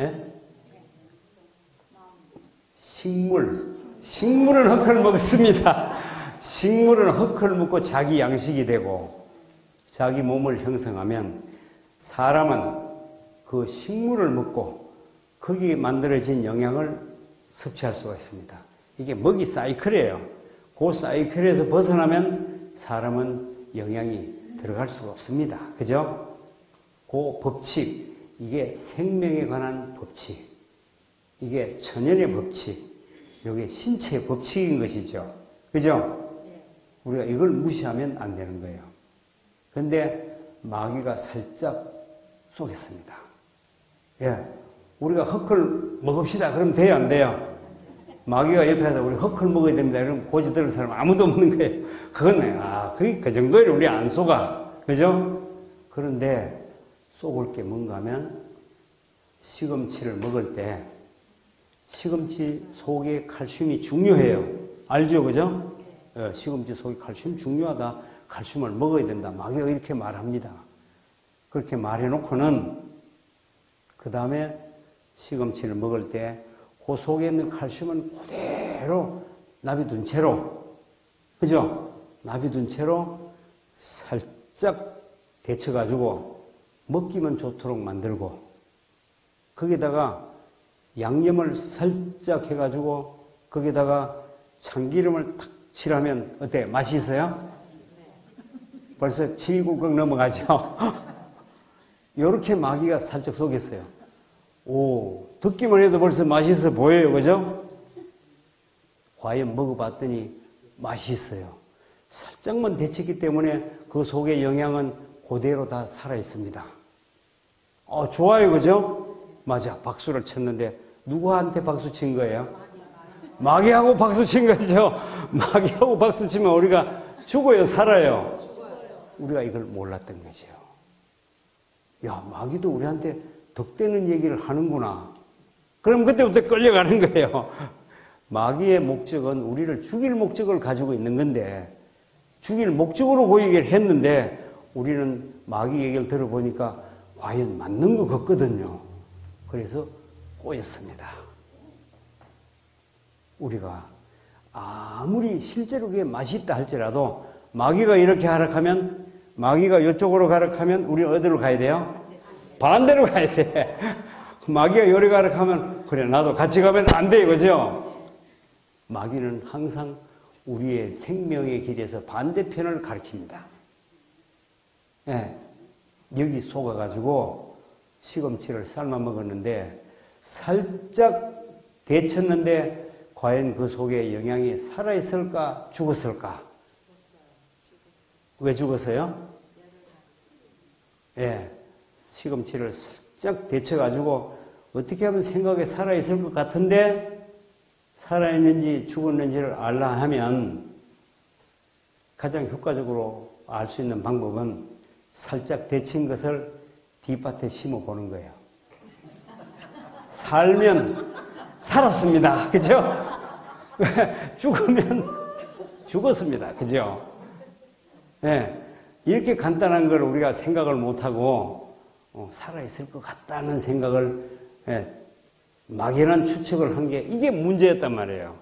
예? 식물. 식물은 흙을 먹습니다. 식물은 흙을 먹고 자기 양식이 되고 자기 몸을 형성하면 사람은 그 식물을 먹고 거기에 만들어진 영양을 섭취할 수가 있습니다. 이게 먹이 사이클이에요. 그 사이클에서 벗어나면 사람은 영양이 들어갈 수가 없습니다. 그죠? 그 법칙, 이게 생명에 관한 법칙, 이게 천연의 법칙, 이게 신체의 법칙인 것이죠. 그죠? 우리가 이걸 무시하면 안 되는 거예요. 근데 마귀가 살짝 쏘겠습니다. 예. 우리가 흙을 먹읍시다. 그러면 돼요? 안 돼요? 마귀가 옆에서 우리 흙을 먹어야 됩니다. 이러면 고지 들은 사람 아무도 없는 거예요. 그건, 아, 그게 그 정도에 우리 안 속아. 그죠? 그런데 쏘을 게 뭔가 하면 시금치를 먹을 때 시금치 속에 칼슘이 중요해요. 알죠? 그죠? 예, 시금치 속에 칼슘 중요하다. 칼슘을 먹어야 된다. 마귀가 이렇게 말합니다. 그렇게 말해놓고는 그 다음에 시금치를 먹을 때 그 속에 있는 칼슘은 그대로 나비둔 채로 그죠? 나비둔 채로 살짝 데쳐가지고 먹기만 좋도록 만들고 거기다가 양념을 살짝 해가지고 거기다가 참기름을 탁 칠하면 어때? 맛이 있어요? 벌써 7국극 넘어가죠? 이렇게 마귀가 살짝 속였어요. 오, 듣기만 해도 벌써 맛있어 보여요. 그죠? 과연 먹어봤더니 맛있어요. 살짝만 데쳤기 때문에 그 속에 영양은 그대로 다 살아있습니다. 어, 좋아요. 그죠? 맞아. 박수를 쳤는데 누구한테 박수 친 거예요? 마귀하고 박수 친 거죠. 마귀하고 박수 치면 우리가 죽어요, 살아요? 우리가 이걸 몰랐던 거죠. 야, 마귀도 우리한테 덕되는 얘기를 하는구나. 그럼 그때부터 끌려가는 거예요. 마귀의 목적은 우리를 죽일 목적을 가지고 있는 건데, 죽일 목적으로 그 얘기를 했는데, 우리는 마귀 얘기를 들어보니까 과연 맞는 것 같거든요. 그래서 꼬였습니다. 우리가 아무리 실제로 그게 맛있다 할지라도 마귀가 이렇게 하락하면 마귀가 이쪽으로 가락하면 우리는 어디로 가야 돼요? 반대로 가야 돼. 마귀가 요리 가락하면 그래 나도 같이 가면 안 돼, 그죠? 마귀는 항상 우리의 생명의 길에서 반대편을 가리킵니다. 예, 여기 속아가지고 시금치를 삶아 먹었는데 살짝 데쳤는데 과연 그 속에 영양이 살아있을까 죽었을까? 왜 죽었어요? 예, 시금치를 살짝 데쳐가지고 어떻게 하면 생각에 살아있을 것 같은데 살아있는지 죽었는지를 알라 하면 가장 효과적으로 알 수 있는 방법은 살짝 데친 것을 뒷밭에 심어 보는 거예요. 살면 살았습니다. 그죠? 죽으면 죽었습니다. 그죠? 네. 이렇게 간단한 걸 우리가 생각을 못하고 어, 살아있을 것 같다는 생각을 예, 막연한 추측을 한 게 이게 문제였단 말이에요.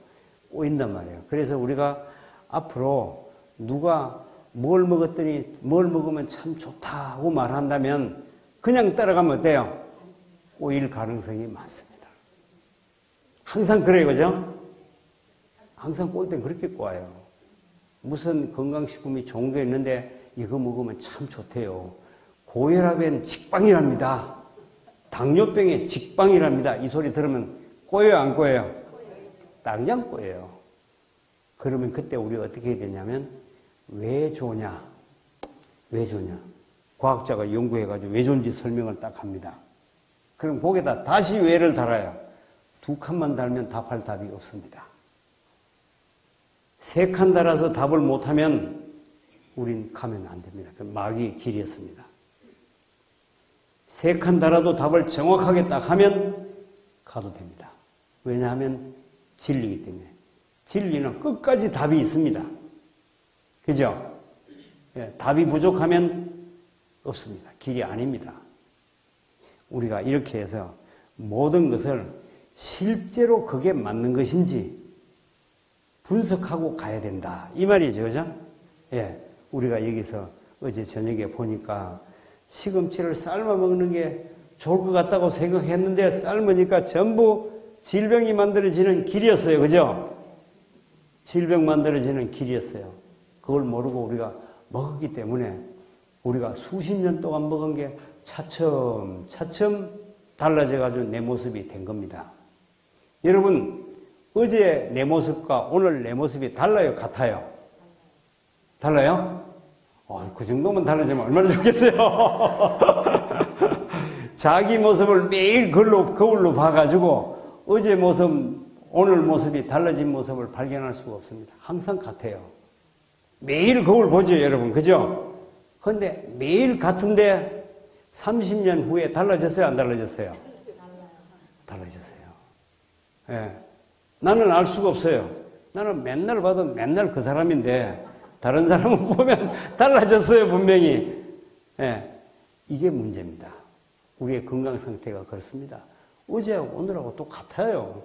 꼬인단 말이에요. 그래서 우리가 앞으로 누가 뭘 먹었더니 뭘 먹으면 참 좋다고 말한다면 그냥 따라가면 어때요? 꼬일 가능성이 많습니다. 항상 그래요, 그죠? 항상 꼬일 땐 그렇게 꼬아요. 무슨 건강식품이 좋은 게 있는데 이거 먹으면 참 좋대요. 고혈압엔 직방이랍니다. 당뇨병에 직방이랍니다. 이 소리 들으면 꼬여요, 안 꼬여요? 당장 꼬여요. 그러면 그때 우리가 어떻게 해야 되냐면 왜 좋냐? 왜 좋냐? 과학자가 연구해가지고 왜 좋은지 설명을 딱 합니다. 그럼 거기다 다시 왜를 달아요. 두 칸만 달면 답할 답이 없습니다. 세 칸 달아서 답을 못하면 우린 가면 안 됩니다. 그 마귀의 길이었습니다. 세 칸 달아도 답을 정확하게 딱 하면 가도 됩니다. 왜냐하면 진리이기 때문에. 진리는 끝까지 답이 있습니다. 그죠? 예, 답이 부족하면 없습니다. 길이 아닙니다. 우리가 이렇게 해서 모든 것을 실제로 그게 맞는 것인지 분석하고 가야 된다. 이 말이죠. 그죠? 예. 우리가 여기서 어제 저녁에 보니까 시금치를 삶아 먹는 게 좋을 것 같다고 생각했는데 삶으니까 전부 질병이 만들어지는 길이었어요. 그죠? 질병 만들어지는 길이었어요. 그걸 모르고 우리가 먹었기 때문에 우리가 수십 년 동안 먹은 게 차츰 차츰 달라져 가지고 내 모습이 된 겁니다. 여러분 어제 내 모습과 오늘 내 모습이 달라요, 같아요? 달라요? 어, 그 정도면 달라지면 얼마나 좋겠어요? 자기 모습을 매일 거울로, 거울로 봐가지고 어제 모습, 오늘 모습이 달라진 모습을 발견할 수가 없습니다. 항상 같아요. 매일 거울 보죠, 여러분. 그죠? 그런데 매일 같은데 30년 후에 달라졌어요, 안 달라졌어요? 달라졌어요. 예. 나는 알 수가 없어요. 나는 맨날 봐도 맨날 그 사람인데 다른 사람은 보면 달라졌어요, 분명히. 예. 이게 문제입니다. 우리의 건강 상태가 그렇습니다. 어제하고 오늘하고 똑같아요.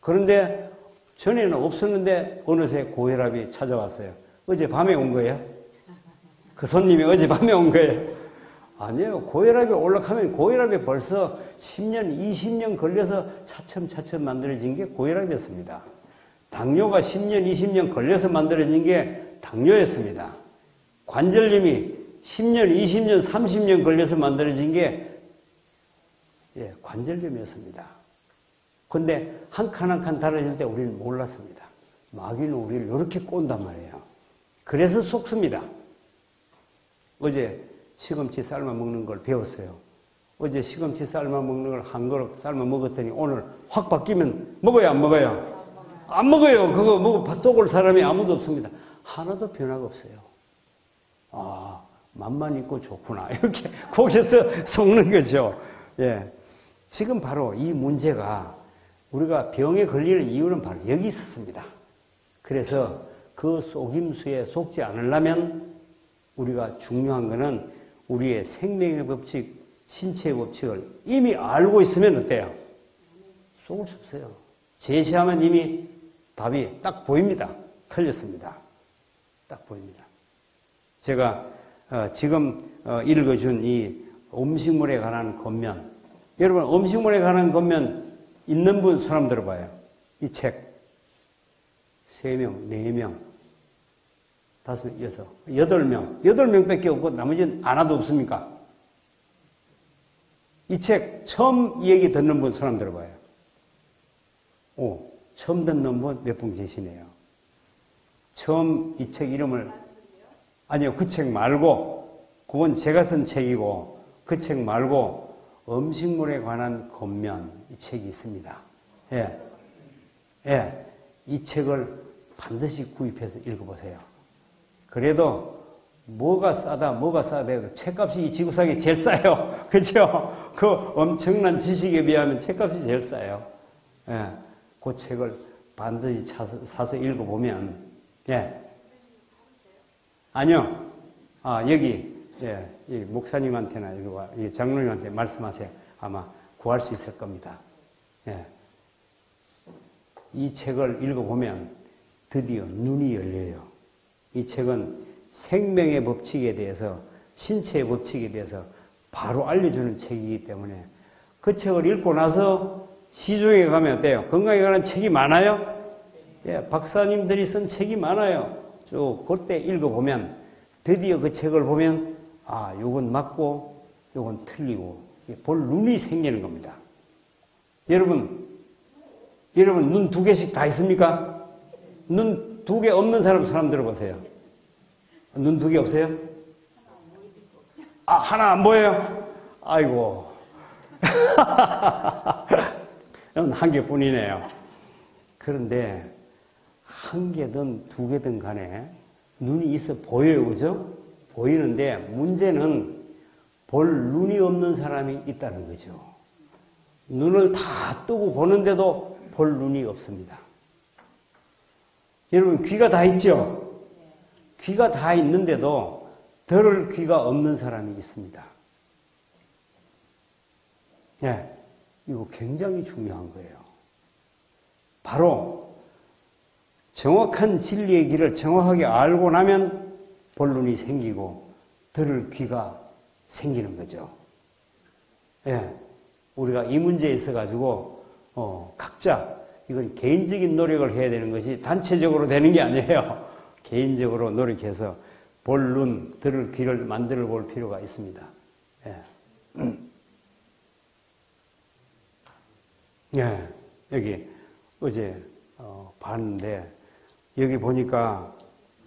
그런데 전에는 없었는데 어느새 고혈압이 찾아왔어요. 어제 밤에 온 거예요? 그 손님이 어제 밤에 온 거예요? 아니에요. 고혈압이 올라가면 고혈압이 벌써 10년, 20년 걸려서 차츰차츰 만들어진 게 고혈압이었습니다. 당뇨가 10년, 20년 걸려서 만들어진 게 당뇨였습니다. 관절염이 10년, 20년, 30년 걸려서 만들어진 게 예, 관절염이었습니다. 근데 한 칸 한 칸 달라질 때 우리는 몰랐습니다. 마귀는 우리를 이렇게 꼰단 말이에요. 그래서 속습니다. 어제 시금치 삶아 먹는 걸 배웠어요. 어제 시금치 삶아 먹는 걸 한 그릇 삶아 먹었더니 오늘 확 바뀌면 먹어요, 안 먹어요? 안 먹어요. 그거 먹어 속을 사람이 아무도 없습니다. 하나도 변화가 없어요. 아, 맛만 있고 좋구나. 이렇게 거기서 속는 거죠. 예. 지금 바로 이 문제가 우리가 병에 걸리는 이유는 바로 여기 있었습니다. 그래서 그 속임수에 속지 않으려면 우리가 중요한 것은 우리의 생명의 법칙, 신체의 법칙을 이미 알고 있으면 어때요? 속을 수 없어요. 제시하면 이미 답이 딱 보입니다. 틀렸습니다. 딱 보입니다. 제가 어, 지금 어, 읽어준 이 음식물에 관한 겉면, 여러분 음식물에 관한 겉면 있는 분 사람 들어봐요. 이 책. 세 명, 네 명, 다섯, 여섯, 여덟 명, 여덟 명 밖에 없고 나머지는 하나도 없습니까? 이 책 처음 얘기 듣는 분 사람 들어봐요. 오, 처음 듣는 분 몇 분 계시네요. 처음 이 책 이름을 아니요 그 책 말고 그건 제가 쓴 책이고 그 책 말고 음식물에 관한 겉면 이 책이 있습니다. 예, 예, 이 책을 반드시 구입해서 읽어보세요. 그래도 뭐가 싸다, 뭐가 싸다 해도 책값이 이 지구상에 제일 싸요. 그죠? 그 엄청난 지식에 비하면 책값이 제일 싸요. 예, 그 책을 반드시 사서, 사서 읽어보면 예. 아니요. 아, 여기, 예, 이 목사님한테나 이 장로님한테 말씀하세요. 아마 구할 수 있을 겁니다. 예. 이 책을 읽어보면 드디어 눈이 열려요. 이 책은 생명의 법칙에 대해서, 신체의 법칙에 대해서 바로 알려주는 책이기 때문에 그 책을 읽고 나서 시중에 가면 어때요? 건강에 관한 책이 많아요? 예, 박사님들이 쓴 책이 많아요. 쭉 그때 읽어보면 드디어 그 책을 보면 아, 요건 맞고 요건 틀리고 볼 눈이 생기는 겁니다. 여러분, 여러분 눈 두 개씩 다 있습니까? 눈 두 개 없는 사람 사람 들어보세요. 눈 두 개 없어요? 아, 하나 안 보여요? 아이고. 한 개뿐이네요. 그런데 한 개든 두 개든 간에 눈이 있어 보여요. 그죠? 보이는데 문제는 볼 눈이 없는 사람이 있다는 거죠. 눈을 다 뜨고 보는데도 볼 눈이 없습니다. 여러분, 귀가 다 있죠? 귀가 다 있는데도 들을 귀가 없는 사람이 있습니다. 예. 이거 굉장히 중요한 거예요. 바로 정확한 진리의 길을 정확하게 알고 나면 본론이 생기고 들을 귀가 생기는 거죠. 예. 우리가 이 문제에 있어 가지고 어, 각자 이건 개인적인 노력을 해야 되는 것이 단체적으로 되는 게 아니에요. 개인적으로 노력해서 본론 들을 귀를 만들어 볼 필요가 있습니다. 예. 예. 여기 어제 어, 봤는데 여기 보니까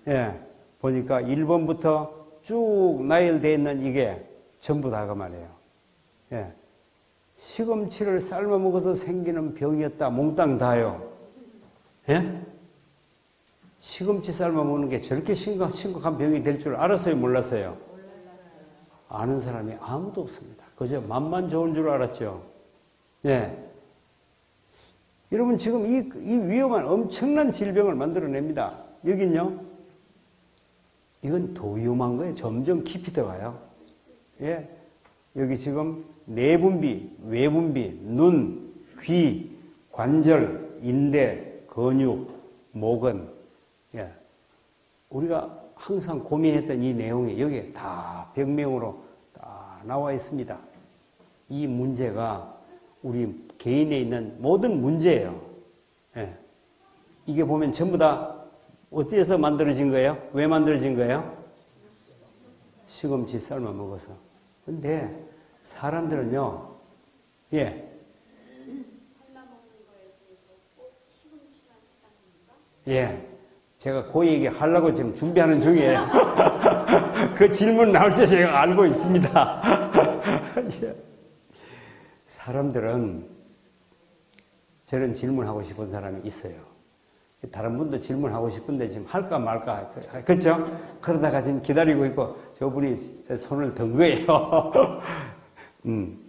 예, 보니까 1번부터 쭉 나열되어 있는 이게 전부 다가 말이에요. 예. 시금치를 삶아 먹어서 생기는 병이었다. 몽땅 다요. 예? 시금치 삶아 먹는 게 저렇게 심각, 심각한 병이 될 줄 알았어요? 몰랐어요? 아는 사람이 아무도 없습니다. 그저 맛만 좋은 줄 알았죠. 예. 여러분 지금 이, 이 위험한 엄청난 질병을 만들어냅니다. 여긴요. 이건 더 위험한 거예요. 점점 깊이 들어가요. 예. 여기 지금 내분비, 외분비, 눈, 귀, 관절, 인대, 근육, 목은, 예. 우리가 항상 고민했던 이 내용이 여기에 다 병명으로 다 나와 있습니다. 이 문제가 우리 개인에 있는 모든 문제예요. 예. 이게 보면 전부 다 어디에서 만들어진 거예요? 왜 만들어진 거예요? 시금치 삶아 먹어서. 근데 사람들은요, 예. 예. 제가 그 얘기 하려고 지금 준비하는 중이에요. 그 질문 나올 때 제가 알고 있습니다. 예. 사람들은 저런 질문하고 싶은 사람이 있어요. 다른 분도 질문하고 싶은데 지금 할까 말까. 그렇죠? 그러다가 지금 기다리고 있고 저분이 손을 든 거예요. 음.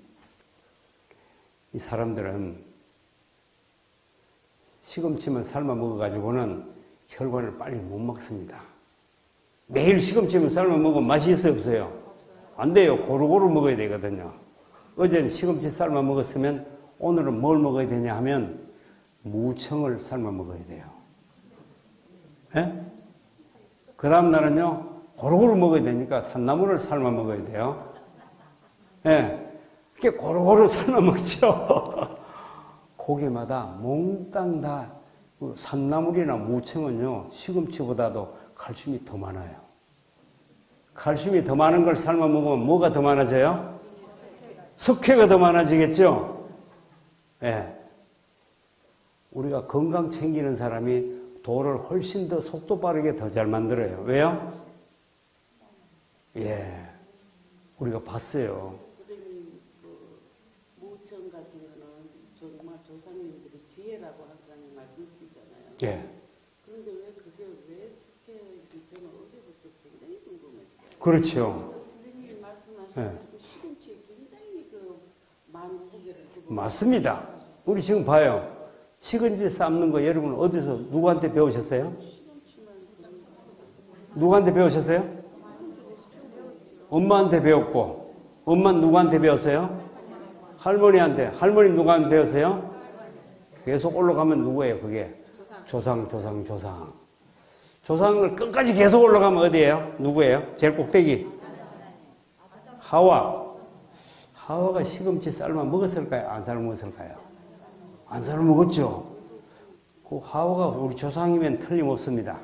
이 사람들은 시금치만 삶아 먹어가지고는 혈관을 빨리 못 먹습니다. 매일 시금치만 삶아 먹으면 맛이 있어요, 없어요? 안 돼요. 고루고루 먹어야 되거든요. 어제는 시금치 삶아 먹었으면 오늘은 뭘 먹어야 되냐 하면 무청을 삶아 먹어야 돼요. 예? 그 다음 날은요, 고루고루 먹어야 되니까 산나물을 삶아 먹어야 돼요. 예. 이렇게 고루고루 삶아 먹죠. 고기마다 몽땅 다그 산나물이나 무청은요, 시금치보다도 칼슘이 더 많아요. 칼슘이 더 많은 걸 삶아 먹으면 뭐가 더 많아져요? 석회가 더 많아지겠죠? 예. 우리가 건강 챙기는 사람이 돌을 훨씬 더 속도 빠르게 더 잘 만들어요. 왜요? 예. 우리가 봤어요. 예. 그런데 왜 그게 왜 스케일이 저는 어제부터 굉장히 궁금했어요. 그렇죠. 선생님이 말씀하신 예. 시금치에 굉장히 그 많은 무게를 두고 맞습니다. 우리 지금 봐요. 시금치 삶는 거 여러분 어디서 누구한테 배우셨어요? 누구한테 배우셨어요? 엄마한테 배웠고 엄마는 누구한테 배웠어요? 할머니한테 할머니 누구한테 배웠어요? 계속 올라가면 누구예요 그게? 조상, 조상, 조상. 조상을 끝까지 계속 올라가면 어디예요? 누구예요? 제일 꼭대기. 하와. 하와가 시금치 삶아 먹었을까요? 안 삶아 먹었을까요? 안 삶아 먹었죠. 그 하와가 우리 조상이면 틀림없습니다.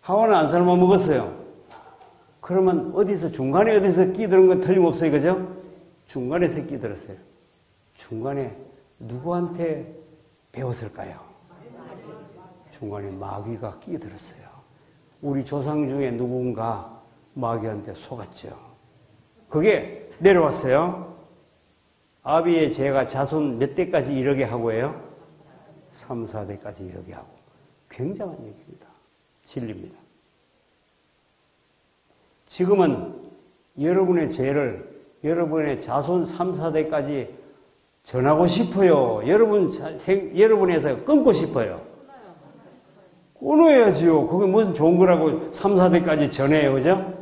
하와는 안 삶아 먹었어요. 그러면 어디서 중간에 어디서 끼드는 건 틀림없어요. 그죠? 중간에서 끼들었어요. 중간에 누구한테 배웠을까요? 중간에 마귀가 끼들었어요. 우리 조상 중에 누군가 마귀한테 속았죠. 그게 내려왔어요. 아비의 죄가 자손 몇 대까지 이르게 하고요? 3, 4대까지 이르게 하고. 굉장한 얘기입니다. 진리입니다. 지금은 여러분의 죄를 여러분의 자손 3, 4대까지 전하고 싶어요. 여러분, 생, 여러분에서 끊고 싶어요. 끊어야지요. 그게 무슨 좋은 거라고 3, 4대까지 전해요. 그죠?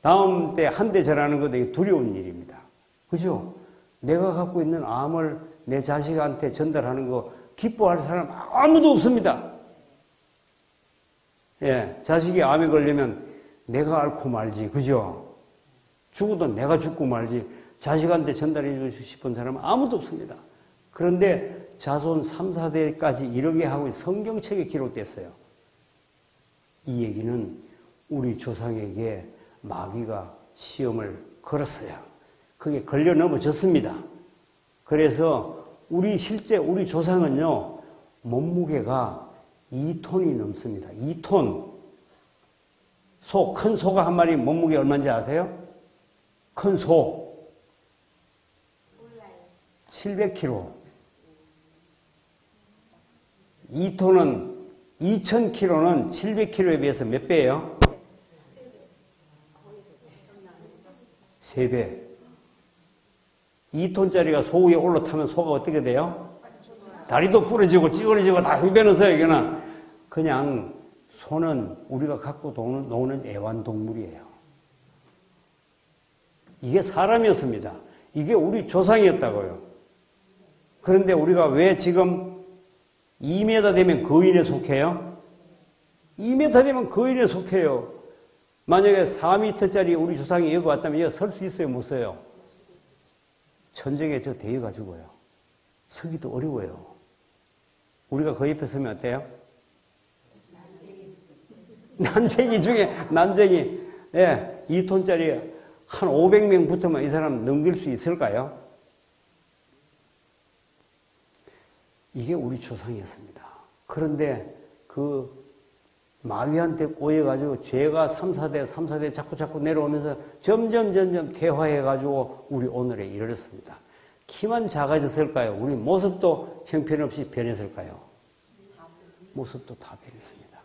다음 때 한 대 전하는 것도 두려운 일입니다. 그죠? 내가 갖고 있는 암을 내 자식한테 전달하는 거 기뻐할 사람 아무도 없습니다. 예, 자식이 암에 걸리면 내가 앓고 말지, 그죠? 죽어도 내가 죽고 말지, 자식한테 전달해 주고 싶은 사람은 아무도 없습니다. 그런데 자손 3, 4대까지 이르게 하고 성경책에 기록됐어요. 이 얘기는 우리 조상에게 마귀가 시험을 걸었어요. 그게 걸려 넘어졌습니다. 그래서 우리 실제 우리 조상은요, 몸무게가 2톤이 넘습니다. 2톤. 소, 큰 소가 한 마리 몸무게 얼마인지 아세요? 큰 소. 700kg. 2톤은 2000kg는 700kg에 비해서 몇 배예요? 3배. 2톤짜리가 소 위에 올라타면 소가 어떻게 돼요? 다리도 부러지고 찌그러지고 다 흉배는서 여기는 그냥 소는 우리가 갖고 노는, 노는 애완동물이에요. 이게 사람이었습니다. 이게 우리 조상이었다고요. 그런데 우리가 왜 지금 2m 되면 거인에 속해요? 2m 되면 거인에 속해요. 만약에 4m짜리 우리 조상이 여기 왔다면 여기 설 수 있어요? 못 서요? 전쟁에 저 대여가지고요. 서기도 어려워요. 우리가 그 옆에 서면 어때요? 난쟁이 중에, 난쟁이, 예, 2톤짜리 한 500명 붙으면 이 사람 넘길 수 있을까요? 이게 우리 조상이었습니다. 그런데 그 마귀한테 꼬여가지고 죄가 3, 4대, 3, 4대 자꾸 자꾸 내려오면서 점점 점점 퇴화해가지고 우리 오늘에 이르렀습니다. 키만 작아졌을까요? 우리 모습도 형편없이 변했을까요? 모습도 다 변했습니다.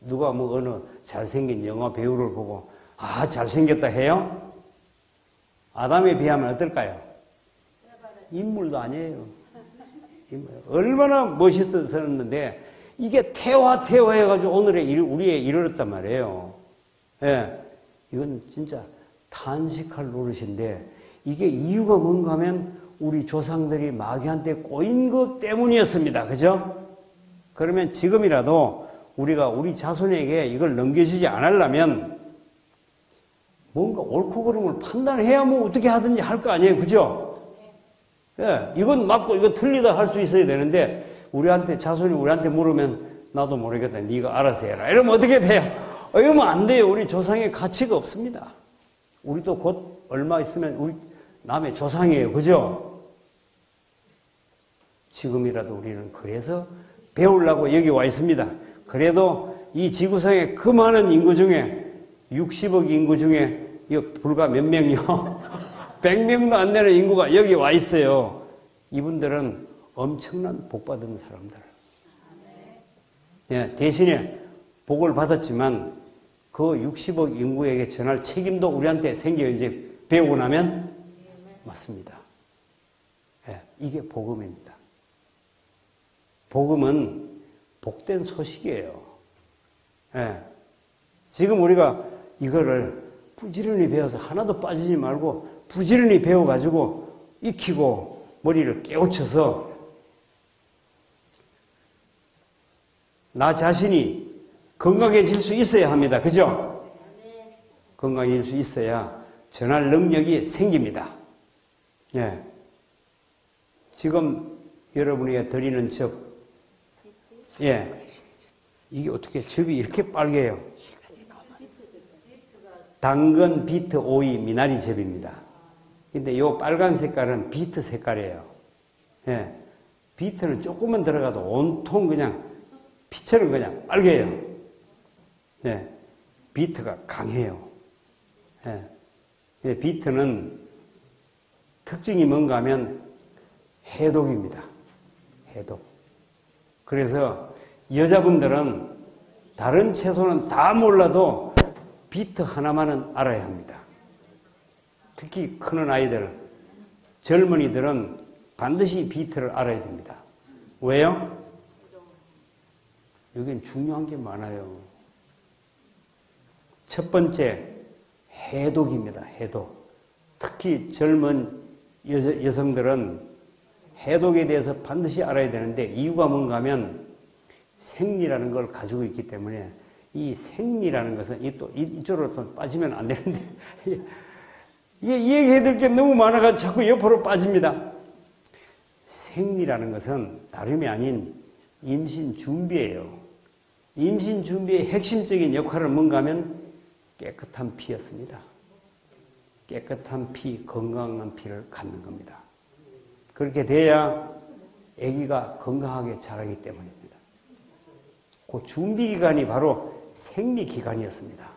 누가 뭐 어느 잘생긴 영화 배우를 보고 아 잘생겼다 해요? 아담에 비하면 어떨까요? 인물도 아니에요. 얼마나 멋있었는데 이게 태화 태화 해가지고 오늘의 우리의 이르렀단 말이에요. 예, 이건 진짜 탄식할 노릇인데 이게 이유가 뭔가 하면 우리 조상들이 마귀한테 꼬인 것 때문이었습니다. 그죠? 그러면 지금이라도 우리가 우리 자손에게 이걸 넘겨주지 않으려면 뭔가 옳고 그름을 판단해야 뭐 어떻게 하든지 할 거 아니에요. 그죠? 예, 이건 맞고 이거 틀리다 할 수 있어야 되는데 우리한테 자손이 우리한테 물으면 나도 모르겠다. 네가 알아서 해라. 이러면 어떻게 돼요? 어, 이러면 안 돼요. 우리 조상의 가치가 없습니다. 우리도 곧 얼마 있으면 우리 남의 조상이에요. 그죠? 지금이라도 우리는 그래서 배우려고 여기 와 있습니다. 그래도 이 지구상의 그 많은 인구 중에 60억 인구 중에 불과 몇 명이요? 100명도 안 되는 인구가 여기 와 있어요. 이분들은 엄청난 복 받은 사람들. 예, 대신에 복을 받았지만 그 60억 인구에게 전할 책임도 우리한테 생겨요. 이제 배우고 나면 맞습니다. 예, 이게 복음입니다. 복음은 복된 소식이에요. 예, 지금 우리가 이거를 부지런히 배워서 하나도 빠지지 말고 부지런히 배워가지고 익히고 머리를 깨우쳐서 나 자신이 건강해질 수 있어야 합니다. 그죠? 건강해질 수 있어야 전할 능력이 생깁니다. 예. 지금 여러분에게 드리는 접, 예. 이게 어떻게 접이 이렇게 빨개요? 당근, 비트, 오이, 미나리 즙입니다. 근데 이 빨간 색깔은 비트 색깔이에요. 예. 비트는 조금만 들어가도 온통 그냥 피처럼 그냥 빨개요. 예. 비트가 강해요. 예. 예. 비트는 특징이 뭔가 하면 해독입니다. 해독. 그래서 여자분들은 다른 채소는 다 몰라도 비트 하나만은 알아야 합니다. 특히 크는 아이들, 젊은이들은 반드시 비트를 알아야 됩니다. 왜요? 여기는 중요한 게 많아요. 첫 번째, 해독입니다. 해독. 특히 젊은 여, 성들은 해독에 대해서 반드시 알아야 되는데 이유가 뭔가 하면 생리라는 걸 가지고 있기 때문에 이 생리라는 것은 이 또 이쪽으로 또 빠지면 안 되는데 이게 얘기해야 될 게 너무 많아가 자꾸 옆으로 빠집니다. 생리라는 것은 다름이 아닌 임신 준비예요. 임신 준비의 핵심적인 역할은 뭔가 하면 깨끗한 피였습니다. 깨끗한 피, 건강한 피를 갖는 겁니다. 그렇게 돼야 아기가 건강하게 자라기 때문입니다. 그 준비 기간이 바로 생리 기간이었습니다.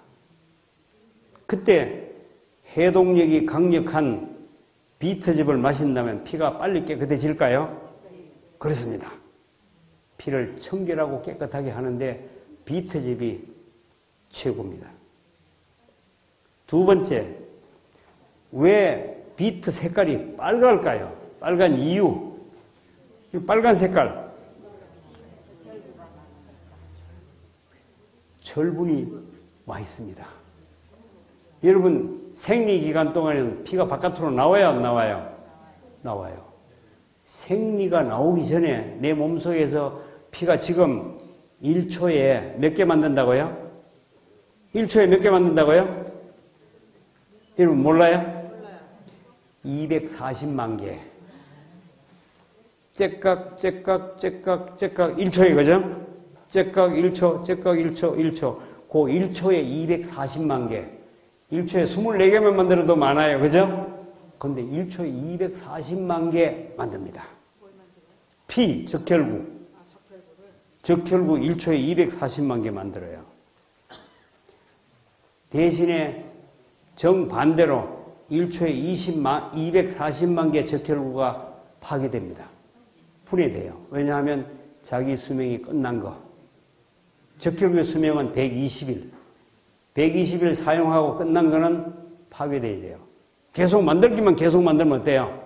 그때 해독력이 강력한 비트즙을 마신다면 피가 빨리 깨끗해질까요? 그렇습니다. 피를 청결하고 깨끗하게 하는데 비트즙이 최고입니다. 두 번째, 왜 비트 색깔이 빨갈까요? 빨간 이유. 이 빨간 색깔. 철분이 와 있습니다. 여러분, 생리 기간 동안에는 피가 바깥으로 나와요, 안 나와요? 나와요. 생리가 나오기 전에 내 몸속에서 피가 지금 1초에 몇 개 만든다고요? 1초에 몇 개 만든다고요? 여러분 몰라요? 240만 개. 째깍, 째깍, 째깍, 째깍, 1초에 그죠? 째깍 1초, 째깍 1초, 1초. 그 1초에 240만 개. 1초에 24개만 만들어도 많아요. 그죠? 근데 1초에 240만 개 만듭니다. 피, 적혈구. 적혈구 1초에 240만 개 만들어요. 대신에 정반대로 1초에 20만, 240만 개 적혈구가 파괴됩니다. 분해돼요. 왜냐하면 자기 수명이 끝난 거. 적혈구의 수명은 120일. 120일 사용하고 끝난 거는 파괴돼야 돼요. 계속 만들기만 계속 만들면 어때요?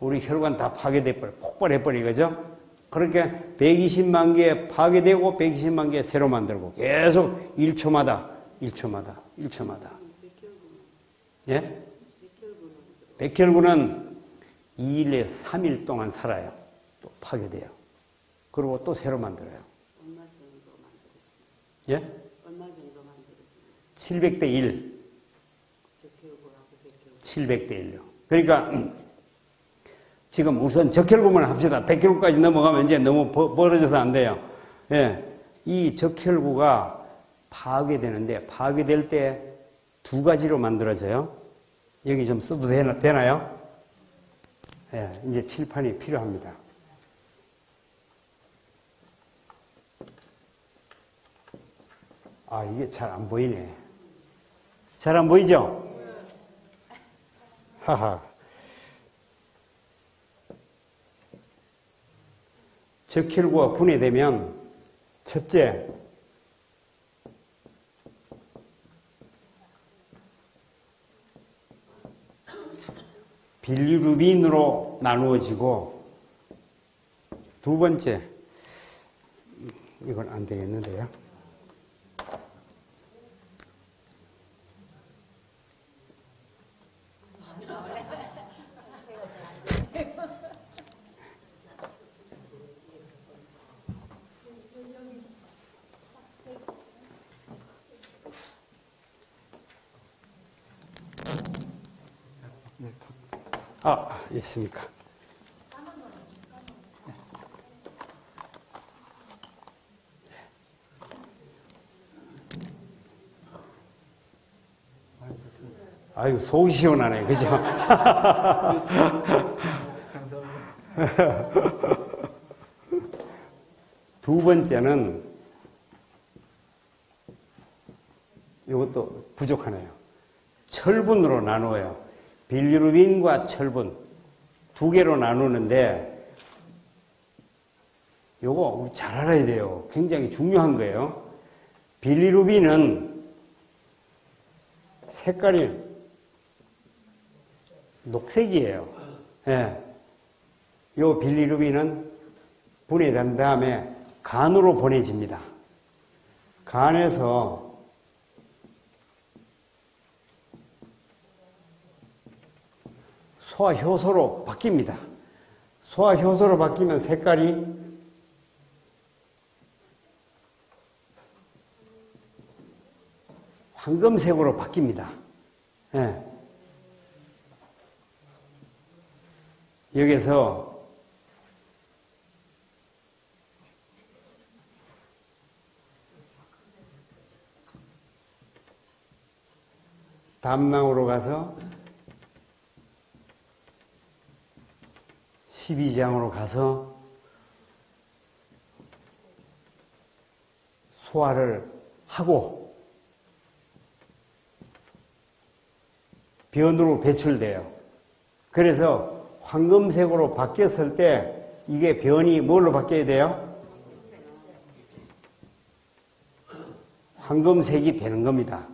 우리 혈관 다 파괴돼버려, 폭발해버리 거죠? 그렇게 120만 개 파괴되고 120만 개 새로 만들고 계속 1초마다 1초마다 1초마다 예? 백혈구는 2일에 3일 동안 살아요. 또 파괴돼요. 그리고 또 새로 만들어요. 예? 700대 1. 700대 1요. 그러니까 지금 우선 적혈구만 합시다. 백혈구까지 넘어가면 이제 너무 벌어져서 안 돼요. 예. 이 적혈구가 파괴되는데 파괴될 때 두 가지로 만들어져요. 여기 좀 써도 되나, 되나요? 예, 이제 칠판이 필요합니다. 아, 이게 잘 안 보이네. 잘 안 보이죠? 하하. 적혈구가 분해되면 첫째 빌리루빈으로 나누어지고 두 번째 이건 안 되겠는데요. 아, 있습니까? 아유, 속 시원하네. 그죠? 두 번째는 이것도 부족하네요. 철분으로 나누어요. 빌리루빈과 철분 두 개로 나누는데 요거 잘 알아야 돼요. 굉장히 중요한 거예요. 빌리루빈은 색깔이 녹색이에요. 예. 요 빌리루빈은 분해된 다음에 간으로 보내집니다. 간에서 소화 효소로 바뀝니다. 소화 효소로 바뀌면 색깔이 황금색으로 바뀝니다. 예. 여기서 담낭으로 가서 12장으로 가서 소화를 하고 변으로 배출돼요. 그래서 황금색으로 바뀌었을 때 이게 변이 뭘로 바뀌어야 돼요? 황금색이 되는 겁니다.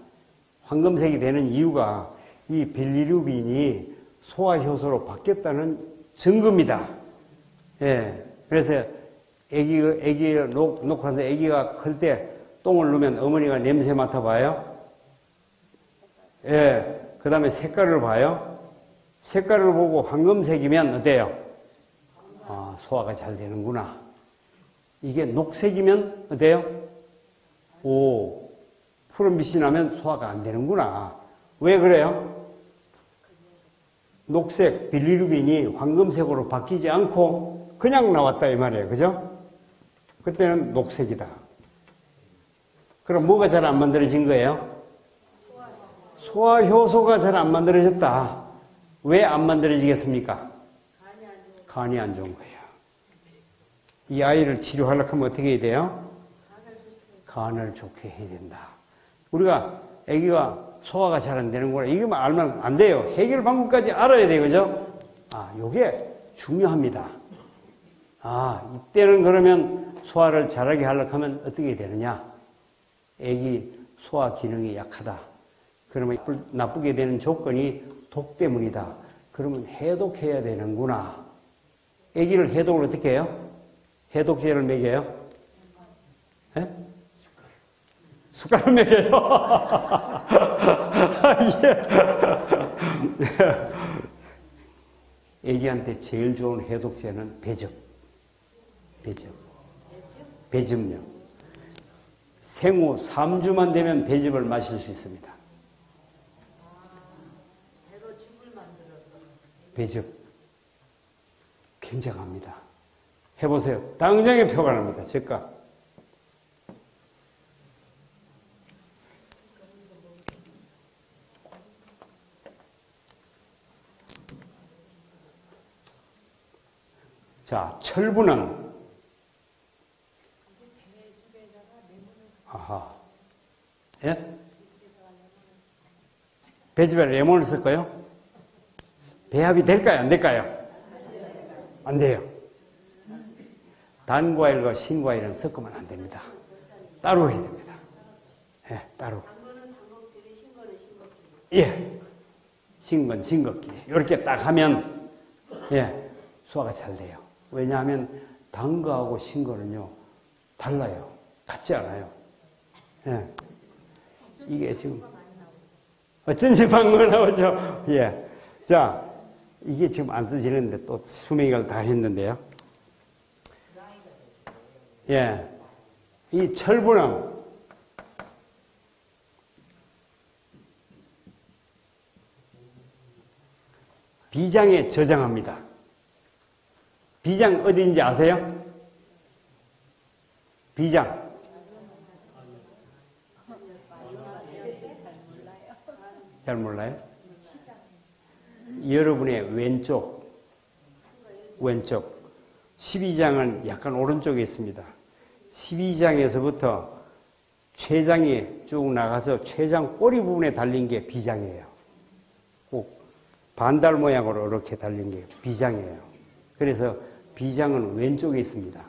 황금색이 되는 이유가 이 빌리루빈이 소화효소로 바뀌었다는 증거입니다. 예. 그래서 애기, 애기를 놓, 놓고 나서 애기가 클 때 똥을 누면 어머니가 냄새 맡아봐요. 예. 그 다음에 색깔을 봐요. 색깔을 보고 황금색이면 어때요? 아, 소화가 잘 되는구나. 이게 녹색이면 어때요? 오, 푸른빛이 나면 소화가 안 되는구나. 왜 그래요? 녹색 빌리루빈이 황금색으로 바뀌지 않고 그냥 나왔다 이 말이에요. 그죠? 그때는 녹색이다. 그럼 뭐가 잘 안 만들어진 거예요? 소화 효소가 잘 안 만들어졌다. 왜 안 만들어지겠습니까? 간이 안 좋은 거예요. 이 아이를 치료하려고 하면 어떻게 해야 돼요? 간을 좋게 해야 된다. 우리가 아기가 소화가 잘 안 되는구나. 이거만 알면 안 돼요. 해결 방법까지 알아야 돼요. 그죠? 아, 요게 중요합니다. 아, 이때는 그러면 소화를 잘하게 하려고 하면 어떻게 되느냐? 애기 소화 기능이 약하다. 그러면 나쁘게 되는 조건이 독 때문이다. 그러면 해독해야 되는구나. 애기를 해독을 어떻게 해요? 해독제를 먹여요? 예? 숟가락 먹여요. 예. 애기한테 제일 좋은 해독제는 배즙. 배즙. 배즙요. 생후 3주만 되면 배즙을 마실 수 있습니다. 배즙. 굉장합니다. 해보세요. 당장에 표가 납니다. 즉각. 자, 철분은 아하. 예? 배즙에 레몬을 쓸까요? 배합이 될까요? 안 될까요? 안 돼요. 단과일과 신과일은 섞으면 안 됩니다. 따로 해야 됩니다. 예, 따로. 예. 신건, 신걷기. 이렇게 딱 하면, 예, 소화가 잘 돼요. 왜냐하면 단 거하고 신 거는요 달라요. 같지 않아요. 예. 이게 지금 어쩐지 방금 나오죠. 예. 자, 이게 지금 안 쓰지는데 또 수명을 다 했는데요. 예. 이 철분은 비장에 저장합니다. 비장 어디인지 아세요? 비장. 잘 몰라요? 여러분의 왼쪽, 왼쪽. 12장은 약간 오른쪽에 있습니다. 12장에서부터 췌장이 쭉 나가서 췌장 꼬리 부분에 달린 게 비장이에요. 꼭 반달 모양으로 이렇게 달린 게 비장이에요. 그래서 비장은 왼쪽에 있습니다.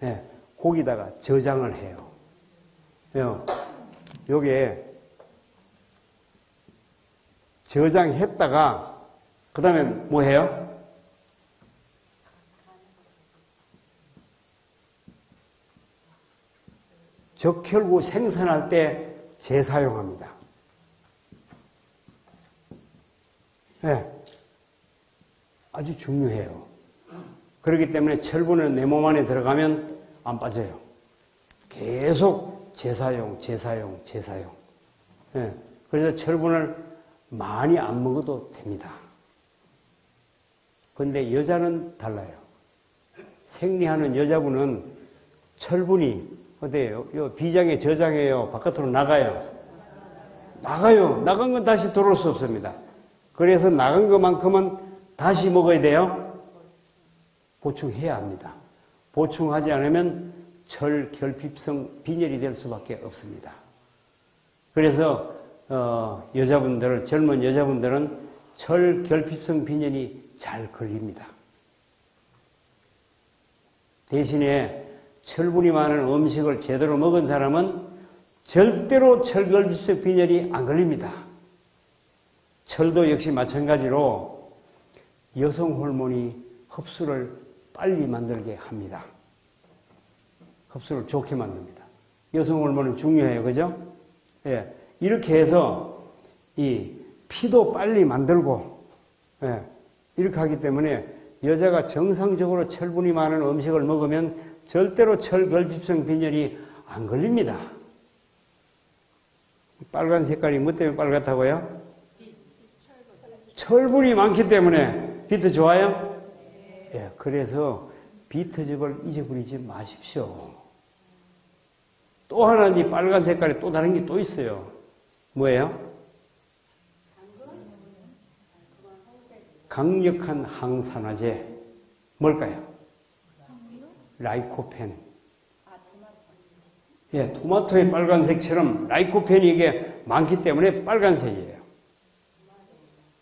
네, 거기다가 저장을 해요. 요게 저장했다가 그 다음에 뭐 해요? 적혈구 생산할 때 재사용합니다. 네. 아주 중요해요. 그렇기 때문에 철분은 내 몸 안에 들어가면 안 빠져요. 계속 재사용, 재사용, 재사용. 예, 그래서 철분을 많이 안 먹어도 됩니다. 근데 여자는 달라요. 생리하는 여자분은 철분이 어때요? 요 비장에 저장해요. 바깥으로 나가요. 나가요. 나간 건 다시 들어올 수 없습니다. 그래서 나간 것만큼은 다시 먹어야 돼요. 보충해야 합니다. 보충하지 않으면 철 결핍성 빈혈이 될 수밖에 없습니다. 그래서 어, 여자분들은 젊은 여자분들은 철 결핍성 빈혈이 잘 걸립니다. 대신에 철분이 많은 음식을 제대로 먹은 사람은 절대로 철결핍성 빈혈이 안 걸립니다. 철도 역시 마찬가지로 여성 호르몬이 흡수를 빨리 만들게 합니다. 흡수를 좋게 만듭니다. 여성 호르몬은 중요해요. 그죠? 예. 이렇게 해서 이 피도 빨리 만들고 예. 이렇게 하기 때문에 여자가 정상적으로 철분이 많은 음식을 먹으면 절대로 철결핍성 빈혈이 안 걸립니다. 빨간 색깔이 뭐 때문에 빨갛다고요? 철분이 많기 때문에 비트 좋아요? 예, 그래서 비트즙을 잊어버리지 마십시오. 또 하나 이 빨간 색깔에 또 다른 게 또 있어요. 뭐예요? 강력한 항산화제 뭘까요? 라이코펜. 예, 토마토의 빨간색처럼 라이코펜이 이게 많기 때문에 빨간색이에요.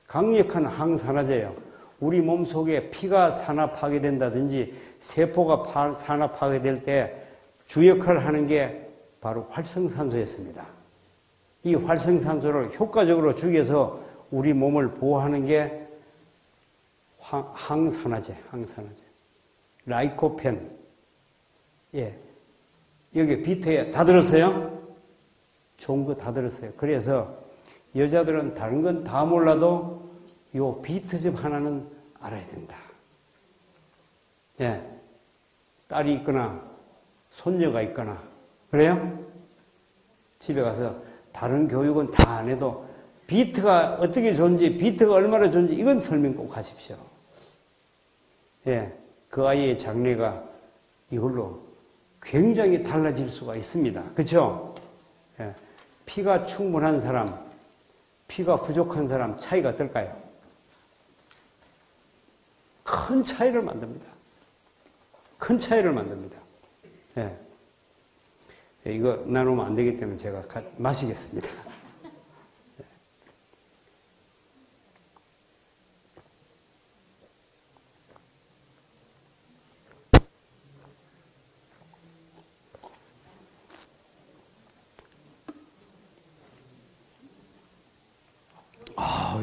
강력한 항산화제예요. 우리 몸 속에 피가 산화하게 된다든지 세포가 산화하게 될때 주역할을 하는 게 바로 활성산소였습니다. 이 활성산소를 효과적으로 죽여서 우리 몸을 보호하는 게 항산화제, 항산화제. 라이코펜. 예. 여기 비트에 다 들었어요? 좋은 거 다 들었어요. 그래서 여자들은 다른 건 다 몰라도 요 비트즙 하나는 알아야 된다. 예. 딸이 있거나 손녀가 있거나 그래요? 집에 가서 다른 교육은 다 안 해도 비트가 어떻게 좋은지 비트가 얼마나 좋은지 이건 설명 꼭 하십시오. 예. 그 아이의 장래가 이걸로 굉장히 달라질 수가 있습니다. 그렇죠? 예. 피가 충분한 사람, 피가 부족한 사람 차이가 어떨까요? 큰 차이를 만듭니다. 큰 차이를 만듭니다. 예. 예 이거 나누면 안 되기 때문에 제가 마시겠습니다.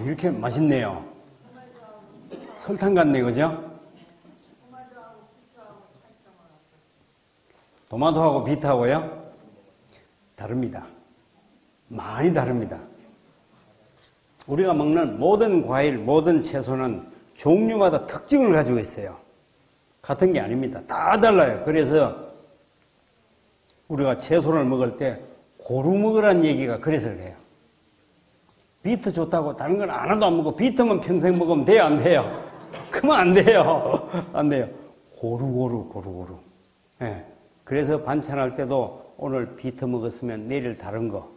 이렇게 맛있네요. 설탕 같네, 그죠? 토마토하고 비트하고요? 다릅니다. 많이 다릅니다. 우리가 먹는 모든 과일, 모든 채소는 종류마다 특징을 가지고 있어요. 같은 게 아닙니다. 다 달라요. 그래서 우리가 채소를 먹을 때 고루 먹으라는 얘기가 그래서 그래요. 비트 좋다고 다른 건 하나도 안 먹고 비트만 평생 먹으면 돼요 안 돼요? 그러면 안 돼요 안 돼요 고루고루 고루고루 예. 그래서 반찬할 때도 오늘 비트 먹었으면 내일 다른 거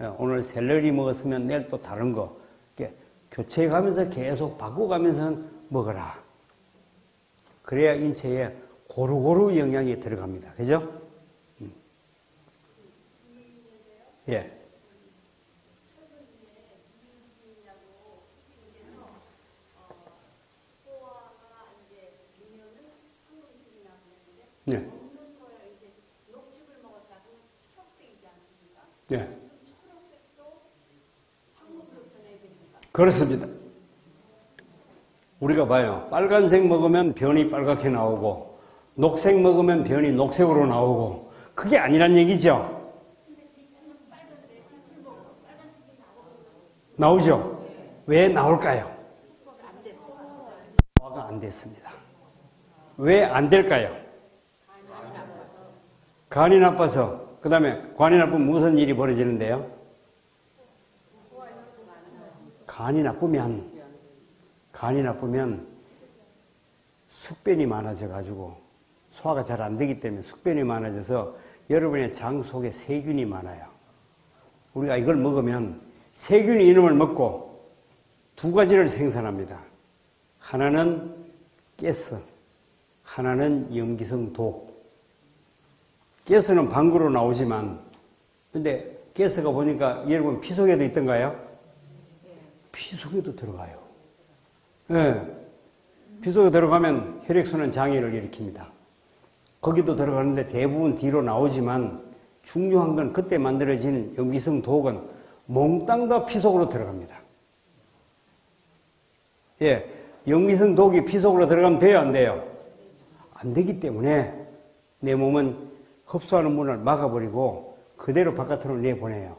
예. 오늘 샐러리 먹었으면 내일 또 다른 거 이렇게 교체해가면서 계속 바꿔가면서 먹어라 그래야 인체에 고루고루 영양이 들어갑니다 그죠? 음. 예. 네. 네. 그렇습니다. 우리가 봐요. 빨간색 먹으면 변이 빨갛게 나오고, 녹색 먹으면 변이 녹색으로 나오고, 그게 아니란 얘기죠. 나오죠? 왜 나올까요? 안 됐습니다. 왜 안 될까요? 간이 나빠서. 그 다음에 간이 나쁘면 무슨 일이 벌어지는데요? 간이 나쁘면, 간이 나쁘면 숙변이 많아져 가지고 소화가 잘 안 되기 때문에 숙변이 많아져서 여러분의 장 속에 세균이 많아요. 우리가 이걸 먹으면 세균이 이놈을 먹고 두 가지를 생산합니다. 하나는 가스, 하나는 염기성 독. 가스는 방구로 나오지만, 근데 가스가 보니까 여러분 피 속에도 있던가요? 피 속에도 들어가요. 예. 네. 피 속에 들어가면 혈액순환 장애를 일으킵니다. 거기도 들어가는데 대부분 뒤로 나오지만 중요한 건 그때 만들어진 염기성 독은 몽땅 다 피 속으로 들어갑니다. 예. 염기성 독이 피 속으로 들어가면 돼요, 안 돼요? 안 되기 때문에 내 몸은 흡수하는 문을 막아버리고 그대로 바깥으로 내보내요.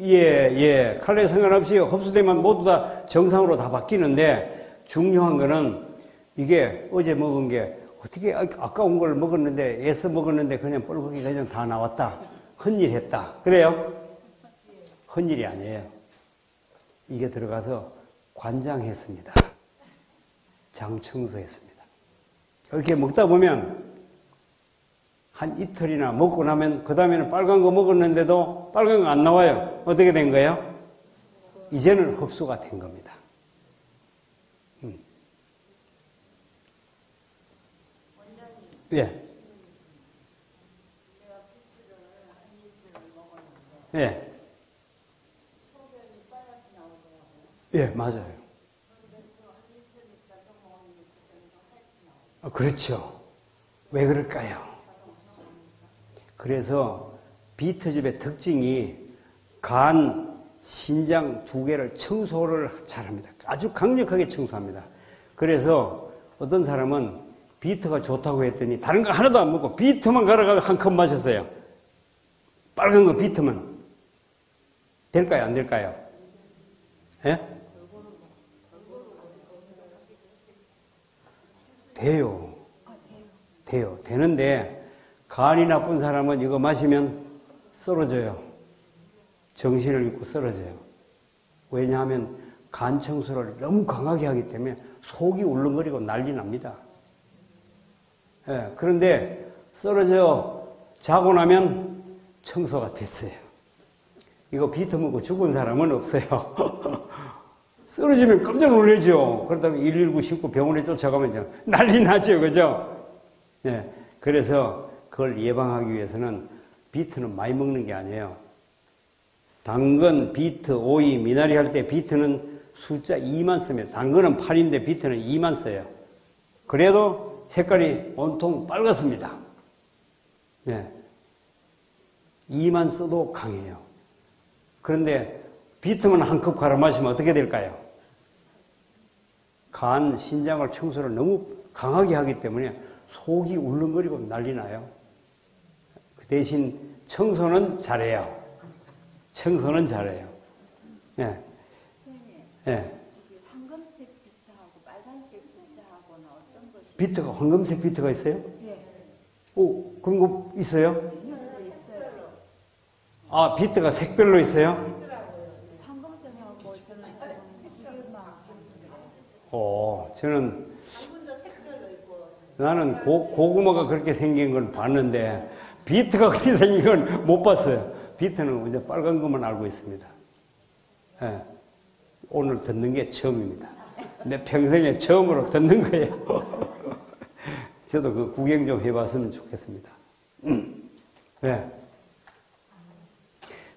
예, 예. 칼로리 상관없이 흡수되면 모두 다 정상으로 다 바뀌는데 중요한 거는 이게 어제 먹은 게 어떻게 아, 아까운 걸 먹었는데 애써 먹었는데 그냥 뻘겋게 그냥 다 나왔다. 헛일 했다. 그래요? 헛일이 아니에요. 이게 들어가서 관장했습니다. 장 청소했습니다. 이렇게 먹다 보면 한 이틀이나 먹고 나면 그 다음에는 빨간 거 먹었는데도 빨간 거 안 나와요. 어떻게 된 거예요? 이제는 흡수가 된 겁니다. 음. 예. 예. 예, 맞아요. 아, 그렇죠. 왜 그럴까요? 그래서 비트집의 특징이 간, 신장 두 개를 청소를 잘합니다. 아주 강력하게 청소합니다. 그래서 어떤 사람은 비트가 좋다고 했더니 다른 거 하나도 안 먹고 비트만 갈아가고 한 컵 마셨어요. 빨간 거 비트만. 될까요? 안 될까요? 예? 돼요. 돼요. 되는데 간이 나쁜 사람은 이거 마시면 쓰러져요. 정신을 잃고 쓰러져요. 왜냐하면 간 청소를 너무 강하게 하기 때문에 속이 울렁거리고 난리 납니다. 예, 그런데 쓰러져 자고 나면 청소가 됐어요. 이거 비트 먹고 죽은 사람은 없어요. 쓰러지면 깜짝 놀라죠. 그러다가 119 신고 병원에 쫓아가면 난리 나죠. 그죠? 예, 그래서 그걸 예방하기 위해서는 비트는 많이 먹는 게 아니에요. 당근, 비트, 오이, 미나리 할 때 비트는 숫자 2만 쓰면 당근은 8인데 비트는 2만 써요. 그래도 색깔이 온통 빨갛습니다. 네. 2만 써도 강해요. 그런데 비트만 한 컵 갈아 마시면 어떻게 될까요? 간, 신장을 청소를 너무 강하게 하기 때문에 속이 울렁거리고 난리 나요. 대신 청소는 잘해요. 청소는 잘해요. 예. 예. 비트가 황금색 비트가 있어요? 예. 오 그런 거 있어요. 아 비트가 색별로 있어요? 황금색하고 저는 지금 비교만. 오 저는 나는 고, 고구마가 그렇게 생긴 건 봤는데 비트가 그렇게 생긴 건 못 봤어요. 비트는 이제 빨간 것만 알고 있습니다. 예. 오늘 듣는 게 처음입니다. 내 평생에 처음으로 듣는 거예요. 저도 그 구경 좀 해봤으면 좋겠습니다. 음. 네.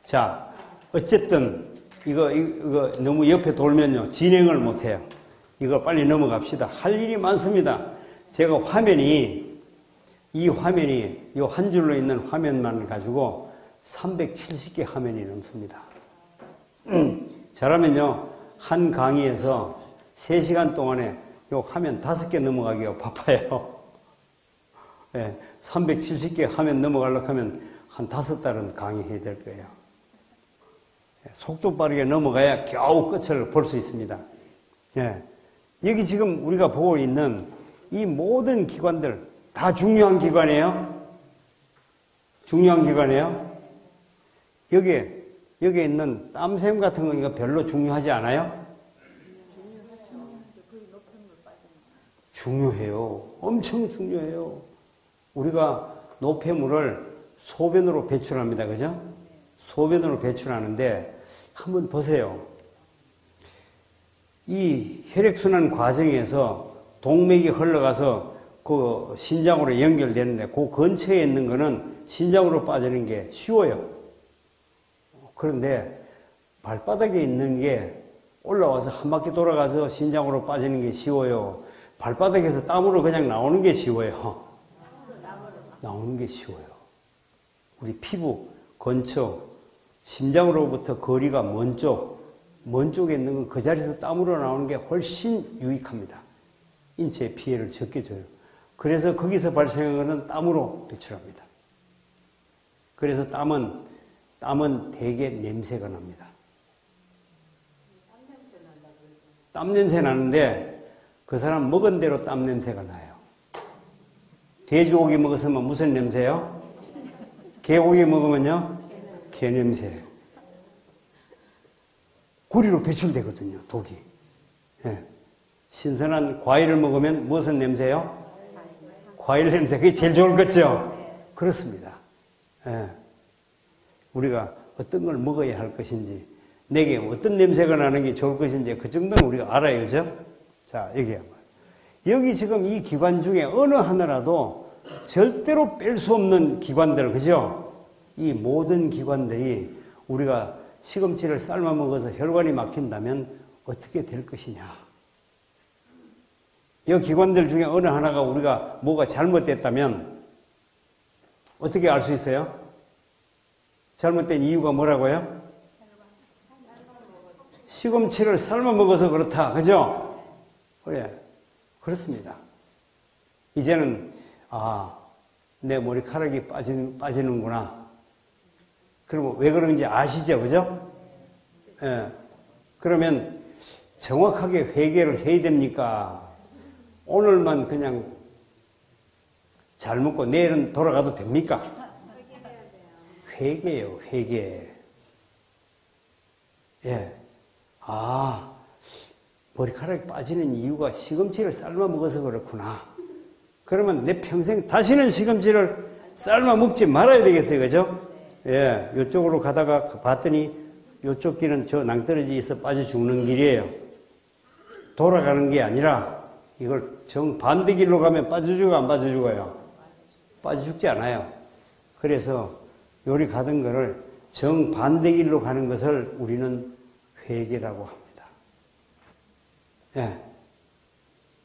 자, 어쨌든 이거, 이거 너무 옆에 돌면요 진행을 못해요. 이거 빨리 넘어갑시다. 할 일이 많습니다. 제가 화면이 이 화면이 이 한 줄로 있는 화면만 가지고 370개 화면이 넘습니다. 음, 잘하면요 한 강의에서 3시간 동안에 이 화면 5개 넘어가기가 바빠요. 네, 370개 화면 넘어가려고 하면 한 5달은 강의해야 될 거예요. 속도 빠르게 넘어가야 겨우 끝을 볼 수 있습니다. 예. 여기 지금 우리가 보고 있는 이 모든 기관들 다 중요한 기관이에요. 중요한 기관이에요. 여기에 여기에 있는 땀샘 같은 거 이거 별로 중요하지 않아요? 중요해요. 엄청 중요해요. 우리가 노폐물을 소변으로 배출합니다. 그죠? 소변으로 배출하는데 한번 보세요. 이 혈액순환 과정에서 동맥이 흘러가서 그 신장으로 연결되는데 그 근처에 있는 거는 신장으로 빠지는 게 쉬워요. 그런데 발바닥에 있는 게 올라와서 한 바퀴 돌아가서 신장으로 빠지는 게 쉬워요. 발바닥에서 땀으로 그냥 나오는 게 쉬워요. 나오는 게 쉬워요. 우리 피부 근처 심장으로부터 거리가 먼 쪽, 먼 쪽에 있는 건 그 자리에서 땀으로 나오는 게 훨씬 유익합니다. 인체에 피해를 적게 줘요. 그래서 거기서 발생하는 땀으로 배출합니다. 그래서 땀은, 땀은 대개 냄새가 납니다. 땀 냄새 나는데 그 사람 먹은 대로 땀 냄새가 나요. 돼지고기 먹었으면 무슨 냄새요? 개고기 먹으면요? 개 냄새. 구리로 배출되거든요, 독이. 예. 신선한 과일을 먹으면 무슨 냄새요? 과일 냄새. 그게 제일 좋을 것죠? 그렇습니다. 예. 우리가 어떤 걸 먹어야 할 것인지, 내게 어떤 냄새가 나는 게 좋을 것인지, 그 정도는 우리가 알아요, 그죠? 자, 여기. 여기 지금 이 기관 중에 어느 하나라도 절대로 뺄 수 없는 기관들, 그죠? 이 모든 기관들이 우리가 시금치를 삶아 먹어서 혈관이 막힌다면 어떻게 될 것이냐. 이 기관들 중에 어느 하나가 우리가 뭐가 잘못됐다면 어떻게 알 수 있어요? 잘못된 이유가 뭐라고요? 시금치를 삶아 먹어서 그렇다. 그죠? 그래. 그렇습니다. 이제는, 아, 내 머리카락이 빠지는, 빠지는구나. 그러면 왜 그런지 아시죠? 그죠? 예. 그러면 정확하게 회개를 해야 됩니까? 오늘만 그냥 잘 먹고 내일은 돌아가도 됩니까? 회개요, 회개. 예. 아, 머리카락이 빠지는 이유가 시금치를 삶아 먹어서 그렇구나. 그러면 내 평생 다시는 시금치를 삶아 먹지 말아야 되겠어요. 그죠? 예, 이쪽으로 가다가 봤더니 이쪽 길은 저 낭떠러지 있어 빠져 죽는 길이에요. 돌아가는 게 아니라 이걸 정반대 길로 가면 빠져 죽어 안 빠져 죽어요? 빠져 죽지 않아요. 그래서 요리 가던 거를 정반대 길로 가는 것을 우리는 회개라고 합니다. 예.